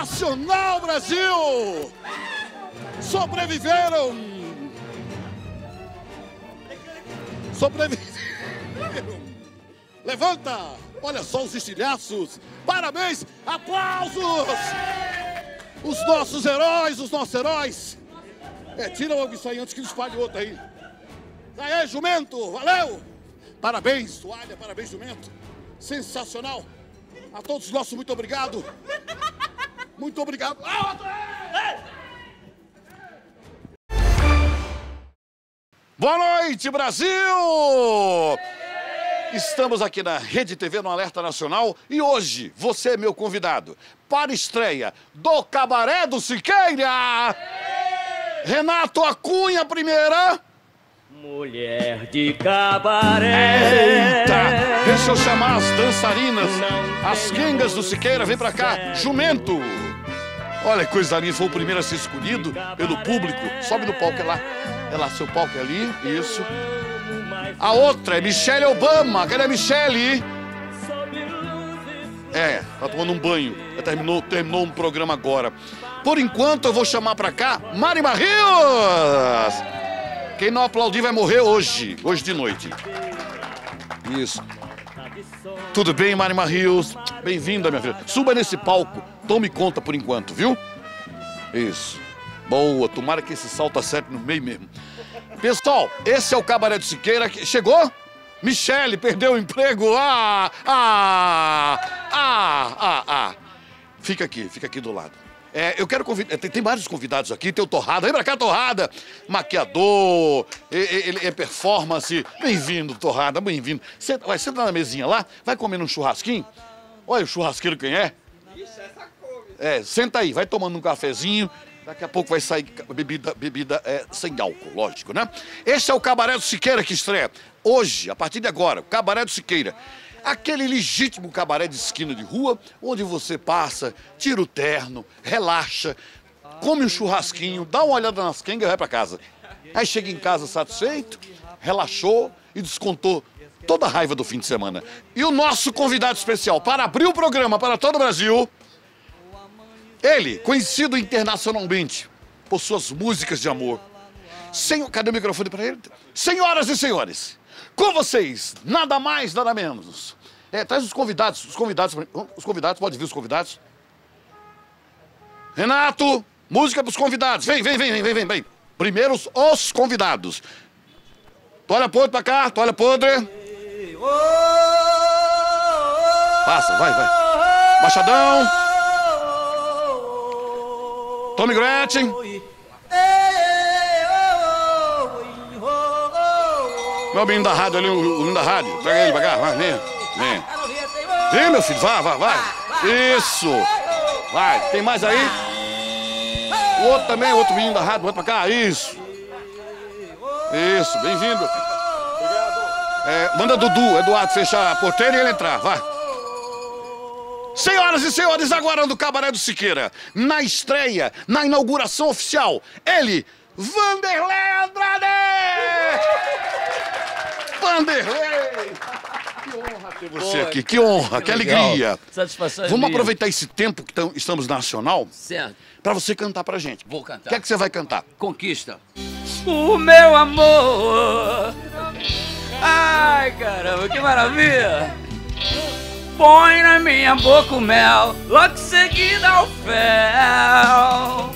Sensacional, Brasil! Sobreviveram! Sobreviveram! Levanta! Olha só os estilhaços! Parabéns! Aplausos! Os nossos heróis, os nossos heróis! É, tira logo isso aí antes que espalhe outro aí. Aê, jumento! Valeu! Parabéns, toalha, parabéns, jumento! Sensacional! A todos nossos, muito obrigado! Muito obrigado! Boa noite, Brasil! Estamos aqui na Rede TV no Alerta Nacional e hoje você é meu convidado para a estreia do Cabaré do Siqueira! Renato Acunha, primeira! Mulher de cabaré. Eita! Deixa eu chamar as dançarinas, as quengas do Siqueira, vem pra cá, jumento! Olha que coisa linda, foi o primeiro a ser escolhido pelo público. Sobe no palco, é lá. É lá, seu palco é ali, isso. A outra é Michelle Obama. Cadê a Michelle? É, tá tomando um banho. Já Terminou, terminou um programa agora. Por enquanto, eu vou chamar pra cá Mari Barrios. Quem não aplaudir vai morrer hoje, hoje de noite. Isso. Tudo bem, Mari Rios? Bem-vinda, minha filha. Suba nesse palco, tome conta por enquanto, viu? Isso. Boa, tomara que esse salto acerte no meio mesmo. Pessoal, esse é o Cabaré do Siqueira. que- Chegou? Michele perdeu o emprego. Ah, ah, ah, ah, ah. Fica aqui, fica aqui do lado. É, eu quero convidar. Tem, tem vários convidados aqui. Tem o Torrada. Vem pra cá, Torrada. Maquiador, ele é performance. Bem-vindo, Torrada, bem-vindo. Senta, vai, senta na mesinha lá, vai comer um churrasquinho. Olha o churrasqueiro quem é. É, senta aí, vai tomando um cafezinho. Daqui a pouco vai sair bebida, bebida é, sem álcool, lógico, né? Esse é o Cabaré do Siqueira que estreia hoje, a partir de agora, o Cabaré do Siqueira. Aquele legítimo cabaré de esquina de rua, onde você passa, tira o terno, relaxa, come um churrasquinho, dá uma olhada nas quengas e vai pra casa. Aí chega em casa satisfeito, relaxou e descontou toda a raiva do fim de semana. E o nosso convidado especial para abrir o programa para todo o Brasil, ele, conhecido internacionalmente por suas músicas de amor, Senhor, cadê o microfone para ele? Senhoras e senhores, com vocês, nada mais, nada menos. É, traz os convidados, os convidados, pra- os convidados, pode vir os convidados. Renato, música para os convidados. Vem, vem, vem, vem, vem, vem, vem. Primeiro os, os convidados. Toalha podre pra cá, toalha podre. Passa, vai, vai. Baixadão. Tommy Gretchen. Meu menino da rádio ali, o menino da rádio. Traga ele pra cá, vai, vem. Vem. Vem, meu filho, vai, vai, vai. Isso. Vai, tem mais aí? O outro também, outro menino da rádio, outro pra cá, isso. Isso, bem-vindo, meu filho. É, manda Dudu, Eduardo, fechar a porteira e ele entrar, vai. Senhoras e senhores, agora no Cabaré do Siqueira, na estreia, na inauguração oficial, ele, Vanderlei Andrade! Vanderlei! Que honra ter você aqui, que honra, que legal. alegria. Satisfação é Vamos minha. aproveitar esse tempo que tam- estamos nacional Certo. para você cantar pra gente. Vou cantar. O que é que você vai cantar? Conquista. O meu amor. Ai, caramba, que maravilha. Põe na minha boca o mel, logo seguida ao fel.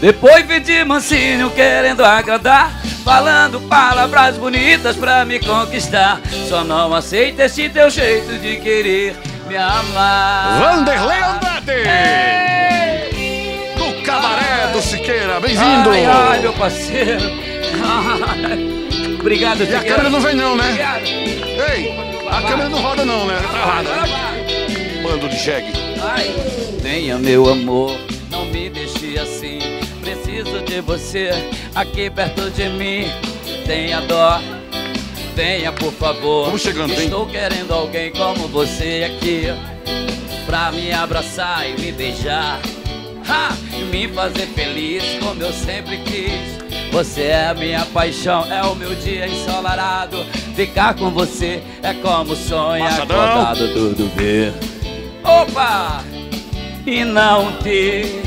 Depois vem de mansinho querendo agradar, falando palavras bonitas pra me conquistar. Só não aceita esse teu jeito de querer me amar. Vanderlei Andrade! Do Cabaré do Siqueira, bem-vindo! Ai, ai, meu parceiro. Obrigado, E a câmera não vem não, né? Obrigado. Ei, a câmera não roda não, né? É travada. Bando de jegue. Ai, venha, meu amor, não me deixe assim. Preciso de você aqui perto de mim. Tenha dó, venha por favor. Vamos chegando, hein? Estou querendo alguém como você aqui pra me abraçar e me beijar. Ha! E me fazer feliz como eu sempre quis. Você é a minha paixão, é o meu dia ensolarado. Ficar com você é como sonho Passadão. acordado tudo ver. Opa! E não ter.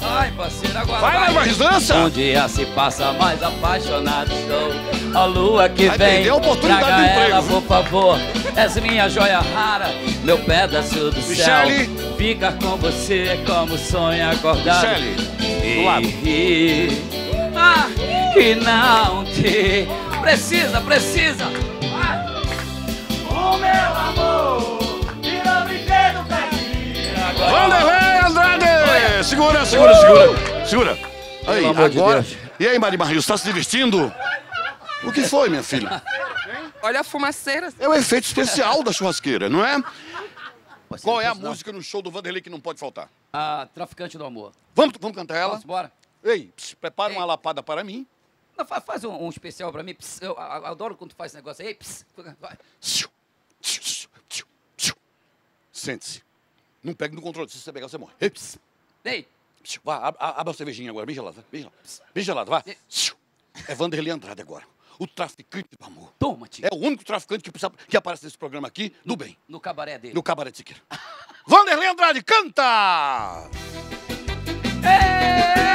Ai, parceiro, agora Vai, vai. vai, dança. Um dia se passa mais apaixonado estou. A lua que Vai vem, a oportunidade traga emprego, ela, por favor. És minha joia rara, meu pedaço do Michele. céu. Fica com você como sonho acordado. Michele, do lado. E, ah, e não te precisa, precisa. Ah. O meu amor, virou brinquedo pra mim. Vanderlei Andrade! Segura, segura, segura. Segura. Aí, de agora. Deus. E aí, Mari Barril, está se divertindo? O que foi, minha filha? Olha a fumaceira. É o efeito especial da churrasqueira, não é? Qual é a música no show do Vanderlei que não pode faltar? Ah, traficante do amor. Vamos, vamos cantar ela? Vamos embora. Ei, pss, prepara uma lapada para mim. Não, fa- faz um, um especial pra mim. Pss, eu, a- adoro quando tu faz esse negócio aí. Pss, vai. Sente-se. Não pegue no controle. Se você pegar, você morre. Ei, pss, Ei, pss, Vá, ab- ab- abra a cervejinha agora, bem gelada. Bem gelada. Bem gelada, vá. É Vanderlei Andrade agora. O traficante do amor. toma, tio. É o único traficante que, precisa- que aparece nesse programa aqui do bem. No cabaré dele. No Cabaré de Siqueira. Vanderlei Andrade, canta! Café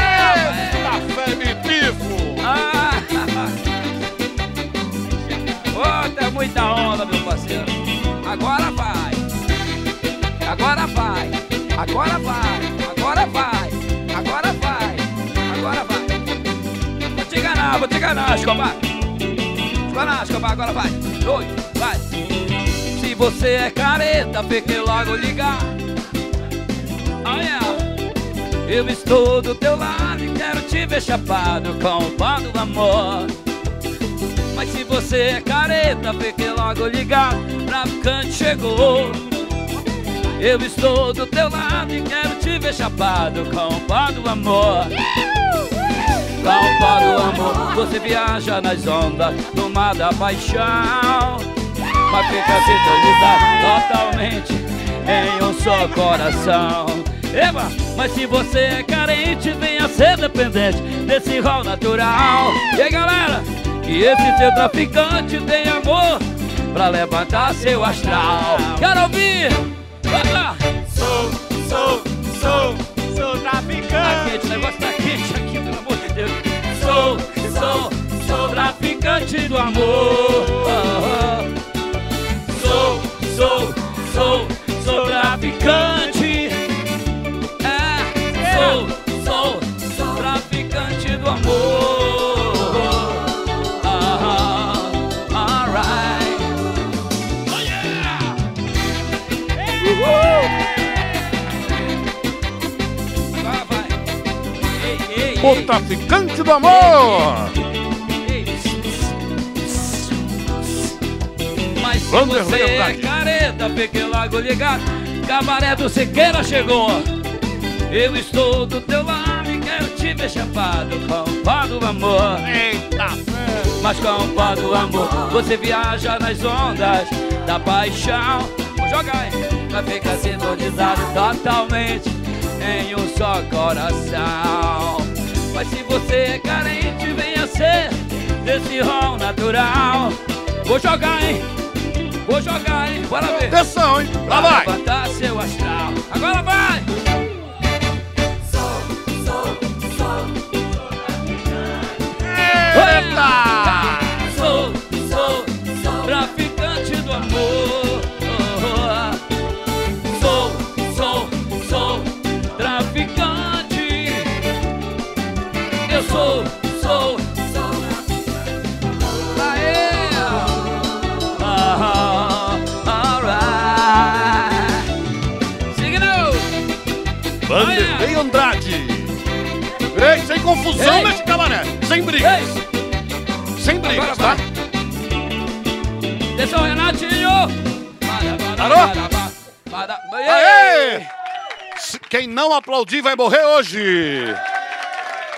Bitifo! Ah! Ô, é muita onda, meu parceiro. Agora vai. Agora vai. Agora vai. Agora vai. Agora vai. Agora vai. Vou te enganar, vou te enganar, Escobar. Escobar, Escobar, agora vai. Dois, vai. Se você é careta, fique logo ligar. Olha. Eu estou do teu lado e quero te ver chapado com o pão do amor. Mas se você é careta, fique logo ligado, traficante chegou. Eu estou do teu lado e quero te ver chapado com o pão do amor. Com o pão do amor, você viaja nas ondas do mar da paixão. Mas fica sintonizado totalmente em um só coração. Eba! Mas se você é carente, venha ser dependente desse rol natural. E aí, galera? Que esse seu traficante tem amor pra levantar seu astral. Quero ouvir! Sou, sou, sou, sou traficante. Tá quente, o negócio tá quente aqui, pelo amor de Deus. Sou, sou, sou traficante do amor. O traficante do amor! Mas se Vanderlei você é careta, fique logo ligado. Cabaré do Siqueira chegou. Eu estou do teu lado e quero te ver chapado com pó do amor. Eita! Mas com pó do amor, você viaja nas ondas da paixão. Vou jogar, hein? Vai ficar sintonizado totalmente em um só coração. Mas se você é carente, venha ser desse rol natural. Vou jogar, hein? Vou jogar, hein? Bora ver. Atenção, hein? Lá vai. levantar seu astral. Agora vai! Eita! Sem confusão Ei. nesse cabaré. Sem brigas. Sem brigas, tá? Atenção, Renatinho! Alô? Para- Aê! Se- Quem não aplaudir vai morrer hoje.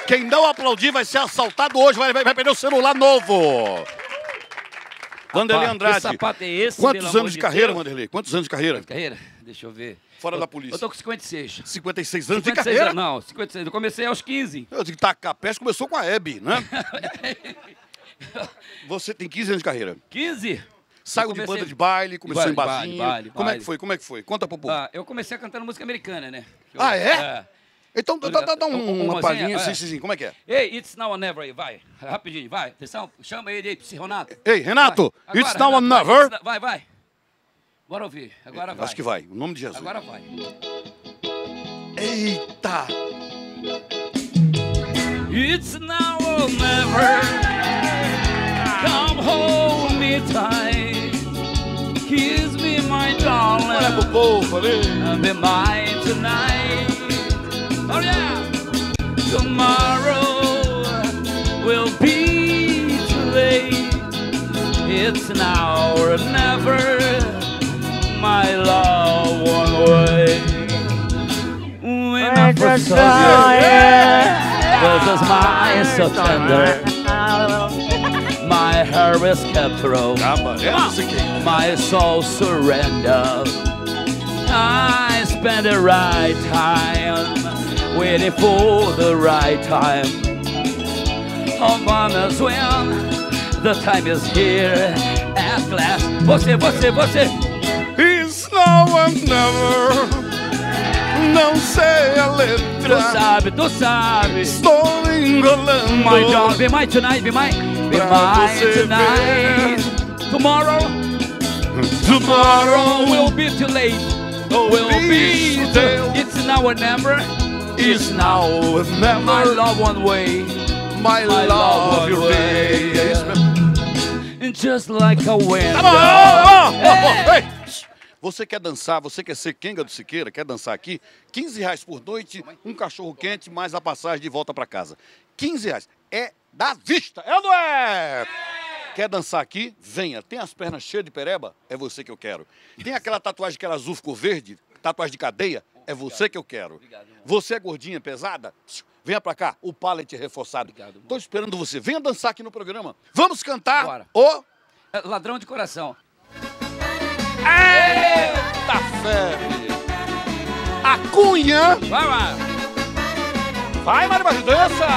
Quem não aplaudir vai ser assaltado hoje, vai, vai, vai perder o celular novo. Vanderlei Andrade. que sapato é esse, Quantos anos de de carreira, Deus? Vanderlei? Quantos anos de carreira? Carreira? Deixa eu ver. Fora Eu- da polícia. Eu tô com 56. 56 anos de 56 carreira? anos, Não, 56. Eu comecei aos 15. Eu digo, tacar peste começou com a Hebe, né? Você tem 15 anos de carreira. 15? Saiu de banda de baile, começou Baile, em barzinho. baile, baile, Como é que foi? Como é que foi? Conta pro povo. Ah, eu comecei cantando música americana, né? Eu- Ah, é? Então dá, dá, dá um- Um- uma palhinha, é. sim, sim, sim. Como é que é? Ei, it's now or never aí, vai. Rapidinho, vai. Atenção, chama ele aí, Renato. Ei, Renato, Vai. it's Agora, now or never. Vai, vai. Bora ouvir. Agora vai. Acho que vai, em nome de Jesus. Agora vai. Eita! It's now or never. Come hold me tight. Kiss me, my darling. Olha pro povo ali. And be mine tonight. Oh yeah. Tomorrow will be too late. It's now or never. My love one way. When I first saw you, was a smile so tender. My hair is kept through. Ah. My soul surrender. I spend the right time waiting for the right time. Oh, mamas, when the time is here at last. Você, você, você. Now or never. Não sei a letra. Tu sabe, tu sabe. Estou enrolando. My darling, be my tonight, be my, be você tonight. Tomorrow, tomorrow oh, will be too late. Oh, will be too. It's now or never. It's now or never. My love one way. My, love your way. É isso. Just like a wind. Tá bom, ó, ó, ó, ó, ei. Você quer dançar, você quer ser Kenga do Siqueira, quer dançar aqui? 15 reais por noite, um cachorro quente, mais a passagem de volta para casa. 15 reais. É da vista, é ou não é? Quer dançar aqui? Venha. Tem as pernas cheias de pereba? É você que eu quero. Tem aquela tatuagem que era azul ficou verde? Tatuagem de cadeia? É você que eu quero. Você é gordinha, pesada? Venha pra cá, o pallet reforçado. Tô esperando você. Venha dançar aqui no programa. Vamos cantar Bora. o É, Ladrão de coração. Eita febre! A cunha! Vai lá! Vai, Mário Barreto, dança!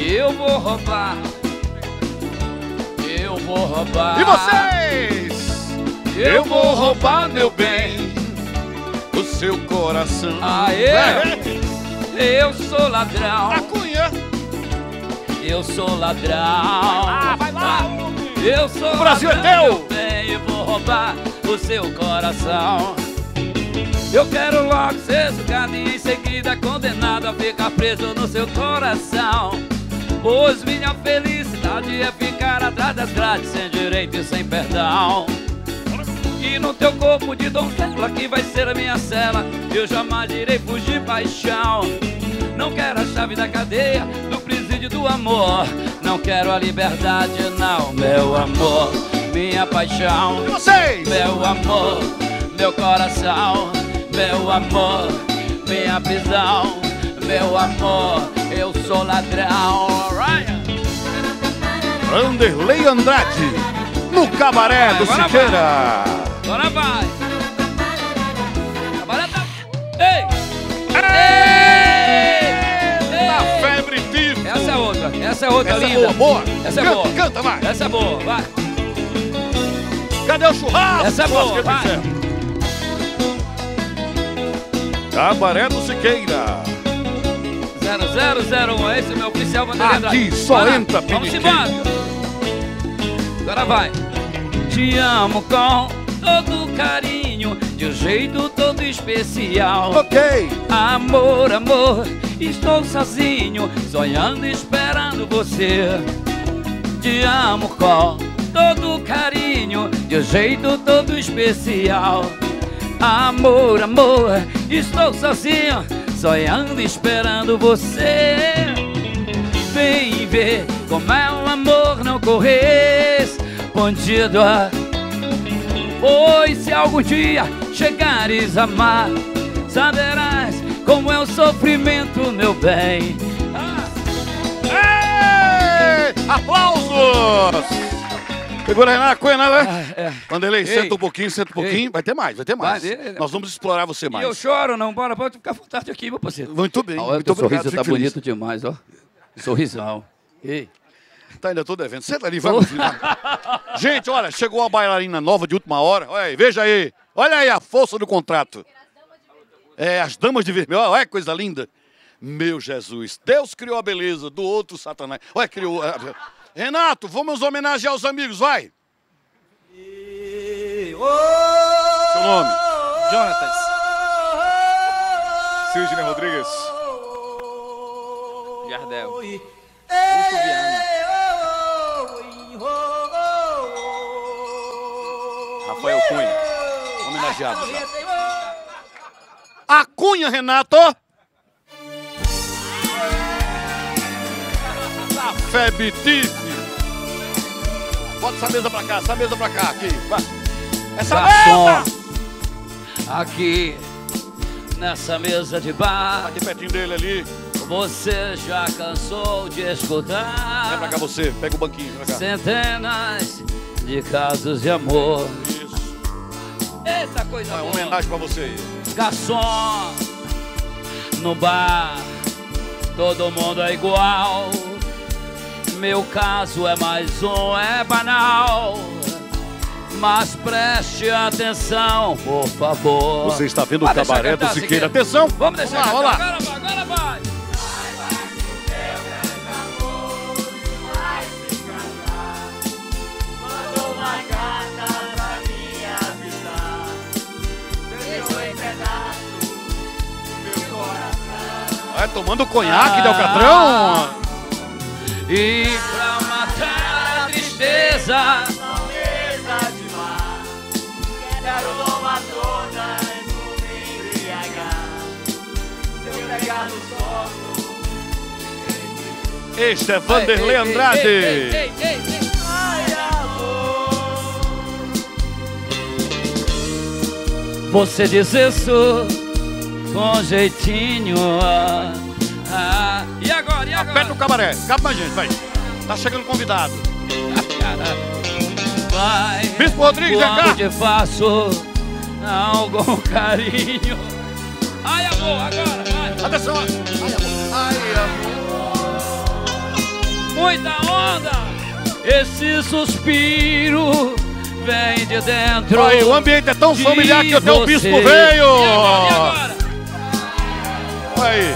Eu vou roubar. Eu vou roubar. E vocês? Eu vou roubar meu bem. O seu coração. Aê! Eu sou ladrão. A cunha! eu sou ladrão. Ah, vai lá! Eu sou O Brasil é teu! bem, e vou roubar o seu coração. Eu quero logo ser sugado e em seguida condenado a ficar preso no seu coração. Pois minha felicidade é ficar atrás das grades, sem direito e sem perdão. E no teu corpo de donzela que vai ser a minha cela, eu jamais irei fugir paixão. Não quero a chave da cadeia, do presídio do amor. Não quero a liberdade, não, meu amor, minha paixão. E vocês? Meu amor, meu coração, meu amor, minha prisão. Meu amor, eu sou ladrão. Ryan. Vanderlei Andrade, no Cabaré do Agora Siqueira. Agora vai. Agora tá. Ei! Ei! Essa é outra. Essa é outra Essa é linda. boa, boa. Essa é Canta, boa. canta, vai. Essa é boa, vai. Cadê o churrasco? Essa é boa, vai. Cabaré do Siqueira. 0001, esse é meu oficial Andrade. Aqui só Bora, entra Vamos embora. Agora vai. Te amo com todo carinho, de um jeito todo especial. Ok. Amor, amor, estou sozinho, sonhando esperando você. Te amo com todo carinho, de um jeito todo especial. Amor, amor, estou sozinho, sonhando esperando você. Vem ver como é o amor não correspondido. Pois se algum dia chegares a amar, saberás como é o sofrimento, meu bem. Ei! Aplausos! Aí na Cunha, né? é. Vanderlei, Ei. senta um pouquinho, senta um pouquinho. Ei. Vai ter mais, vai ter mais. Vai. Nós vamos explorar você E mais. eu choro, não, bora, pode ficar à vontade aqui, meu parceiro. Muito bem, Ah, muito obrigado, sorriso tá feliz. bonito demais, ó. Sorrisão. Ei. Tá, ainda tô devendo. Senta ali, vamos. Gente, olha, chegou a bailarina nova de última hora. Olha aí, veja aí. Olha aí a força do contrato. É, as damas de vermelho. Olha que coisa linda. Meu Jesus, Deus criou a beleza do outro Satanás. Olha, criou. ah, Renato, vamos homenagear os amigos, vai. Seu nome? Jonatas. Sidney Rodrigues. Jardel. Viana. Rafael Cunha. Homenageado. A Cunha, Renato. Café Bitife. Bota essa mesa pra cá, essa mesa pra cá, aqui. Vai. Essa Garçom, mesa! aqui nessa mesa de bar. Aqui pertinho dele ali. Você já cansou de escutar? Vem pra cá você, pega o banquinho, vem pra cá. Centenas de casos de amor. Isso. Eita coisa uma boa. homenagem pra você aí. Garçom, no bar, todo mundo é igual. Meu caso é mais um, é banal. Mas preste atenção, por favor. Você está vendo o Cabaré do Siqueira. Siqueira. Atenção. Vamos deixar Vamos lá, lá. Agora vai, agora vai. Vai tomando conhaque de Alcatrão. E pra matar a tristeza, Quero tomar todas e me embriagar. Se eu pegar no sono, Este é Vanderlei Ei, ei, Andrade. ei, ei, ei. Você diz isso com jeitinho. ah, ah. E agora, e agora? Aperta o cabaré. Capa mais gente, vai. Tá chegando convidado. Vai. Bispo Rodrigues, vem cá. Te faço algum carinho. Ai, amor, agora, vai. Atenção. Ai, amor. Ai, amor. Muita onda. Esse suspiro vem de dentro. Aí, o ambiente é tão familiar que até o bispo veio. E agora, e agora? Aí.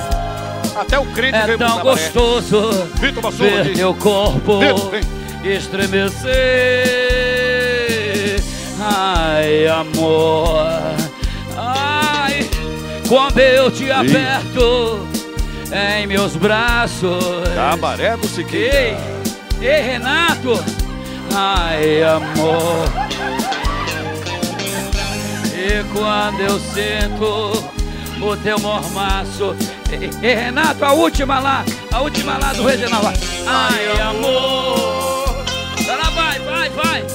Até o crente É tão gostoso Vitor Bassola ver diz. teu corpo Vitor, estremecer. Ai, amor. Ai, quando eu te aperto em meus braços. Cabaré do Siqueira. Ei, ei, Renato. Ai, amor. E quando eu sinto o teu mormaço. Ei, ei, Renato, a última lá, a última lá do regional. vai. Ai, amor. Vai lá, vai, vai, vai.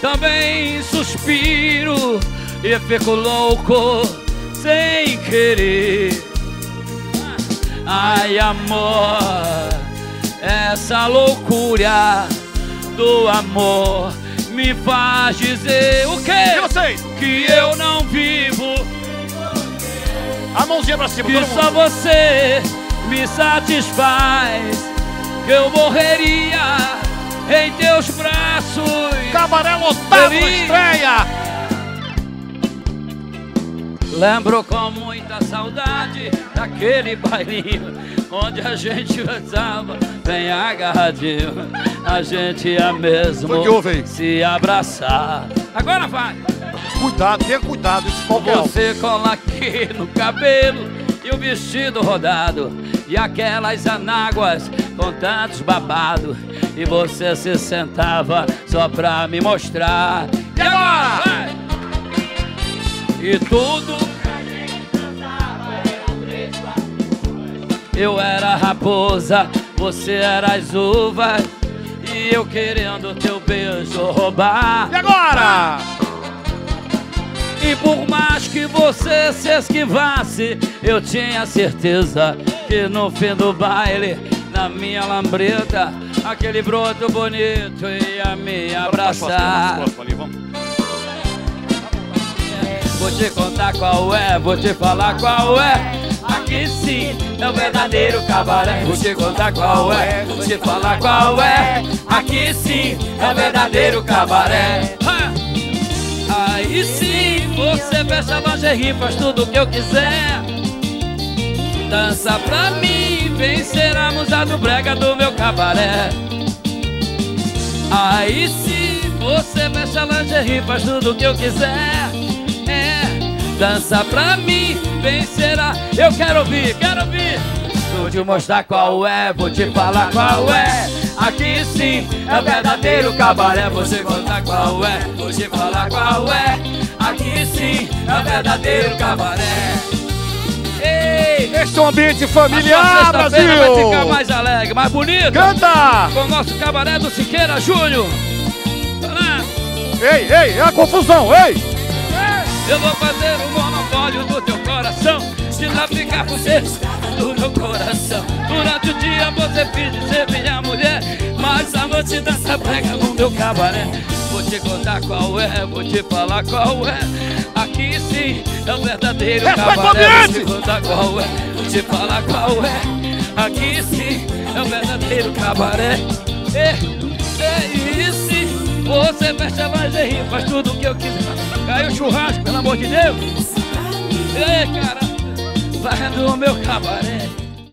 Também suspiro e fico louco sem querer. Ai, amor, essa loucura do amor me faz dizer o quê? Que eu não vivo. A mãozinha pra cima, Que só você me satisfaz. Que eu morreria em teus braços. Cabaré lotado estreia. Lembro com muita saudade daquele bailinho onde a gente estava bem agarradinho. A gente ia mesmo Foi que houve se abraçar. Agora vai! Cuidado, tenha cuidado, esse palco. Você cola aqui no cabelo e o vestido rodado e aquelas anáguas com tantos babados e você se sentava só pra me mostrar. E agora? Vai! E tudo Eu era a raposa, você era as uvas E eu querendo teu beijo roubar. E agora? E por mais que você se esquivasse Eu tinha certeza que no fim do baile Na minha lambreta Aquele broto bonito ia me abraçar Vou te contar qual é, vou te falar qual é. Aqui sim é o verdadeiro cabaré. Vou te contar qual é, vou te falar qual é. Aqui sim é o verdadeiro cabaré. Aí sim você fecha a lingerie, faz tudo o que eu quiser. Dança pra mim, vem ser a musa do brega do meu cabaré. Aí sim você fecha a lingerie, faz tudo o que eu quiser. Dança pra mim, vencerá. Eu quero ouvir, quero ouvir. Vou te mostrar qual é, vou te falar qual é. Aqui sim é o verdadeiro cabaré. Vou te contar qual é, vou te falar qual é. Aqui sim é o verdadeiro cabaré. Ei! Esse é um ambiente familiar, sexta-feira vai Brasil! ficar mais alegre, mais bonita. Canta! Com o nosso cabaré do Siqueira Júnior. Ei, ei, é a confusão, ei! Eu vou fazer o monopólio do teu coração Se traficar você do meu coração. Durante o dia você finge ser minha mulher Mas a noite dança brega no meu cabaré. Vou te contar qual é, vou te falar qual é. Aqui sim é o verdadeiro o cabaré. Vou te contar qual é, vou te falar qual é. Aqui sim é o verdadeiro cabaré. É, é isso você fecha a lingerie, faz tudo o que eu quiser. Caiu o churrasco, pelo amor de Deus. Ei, cara, vai no meu cabaré.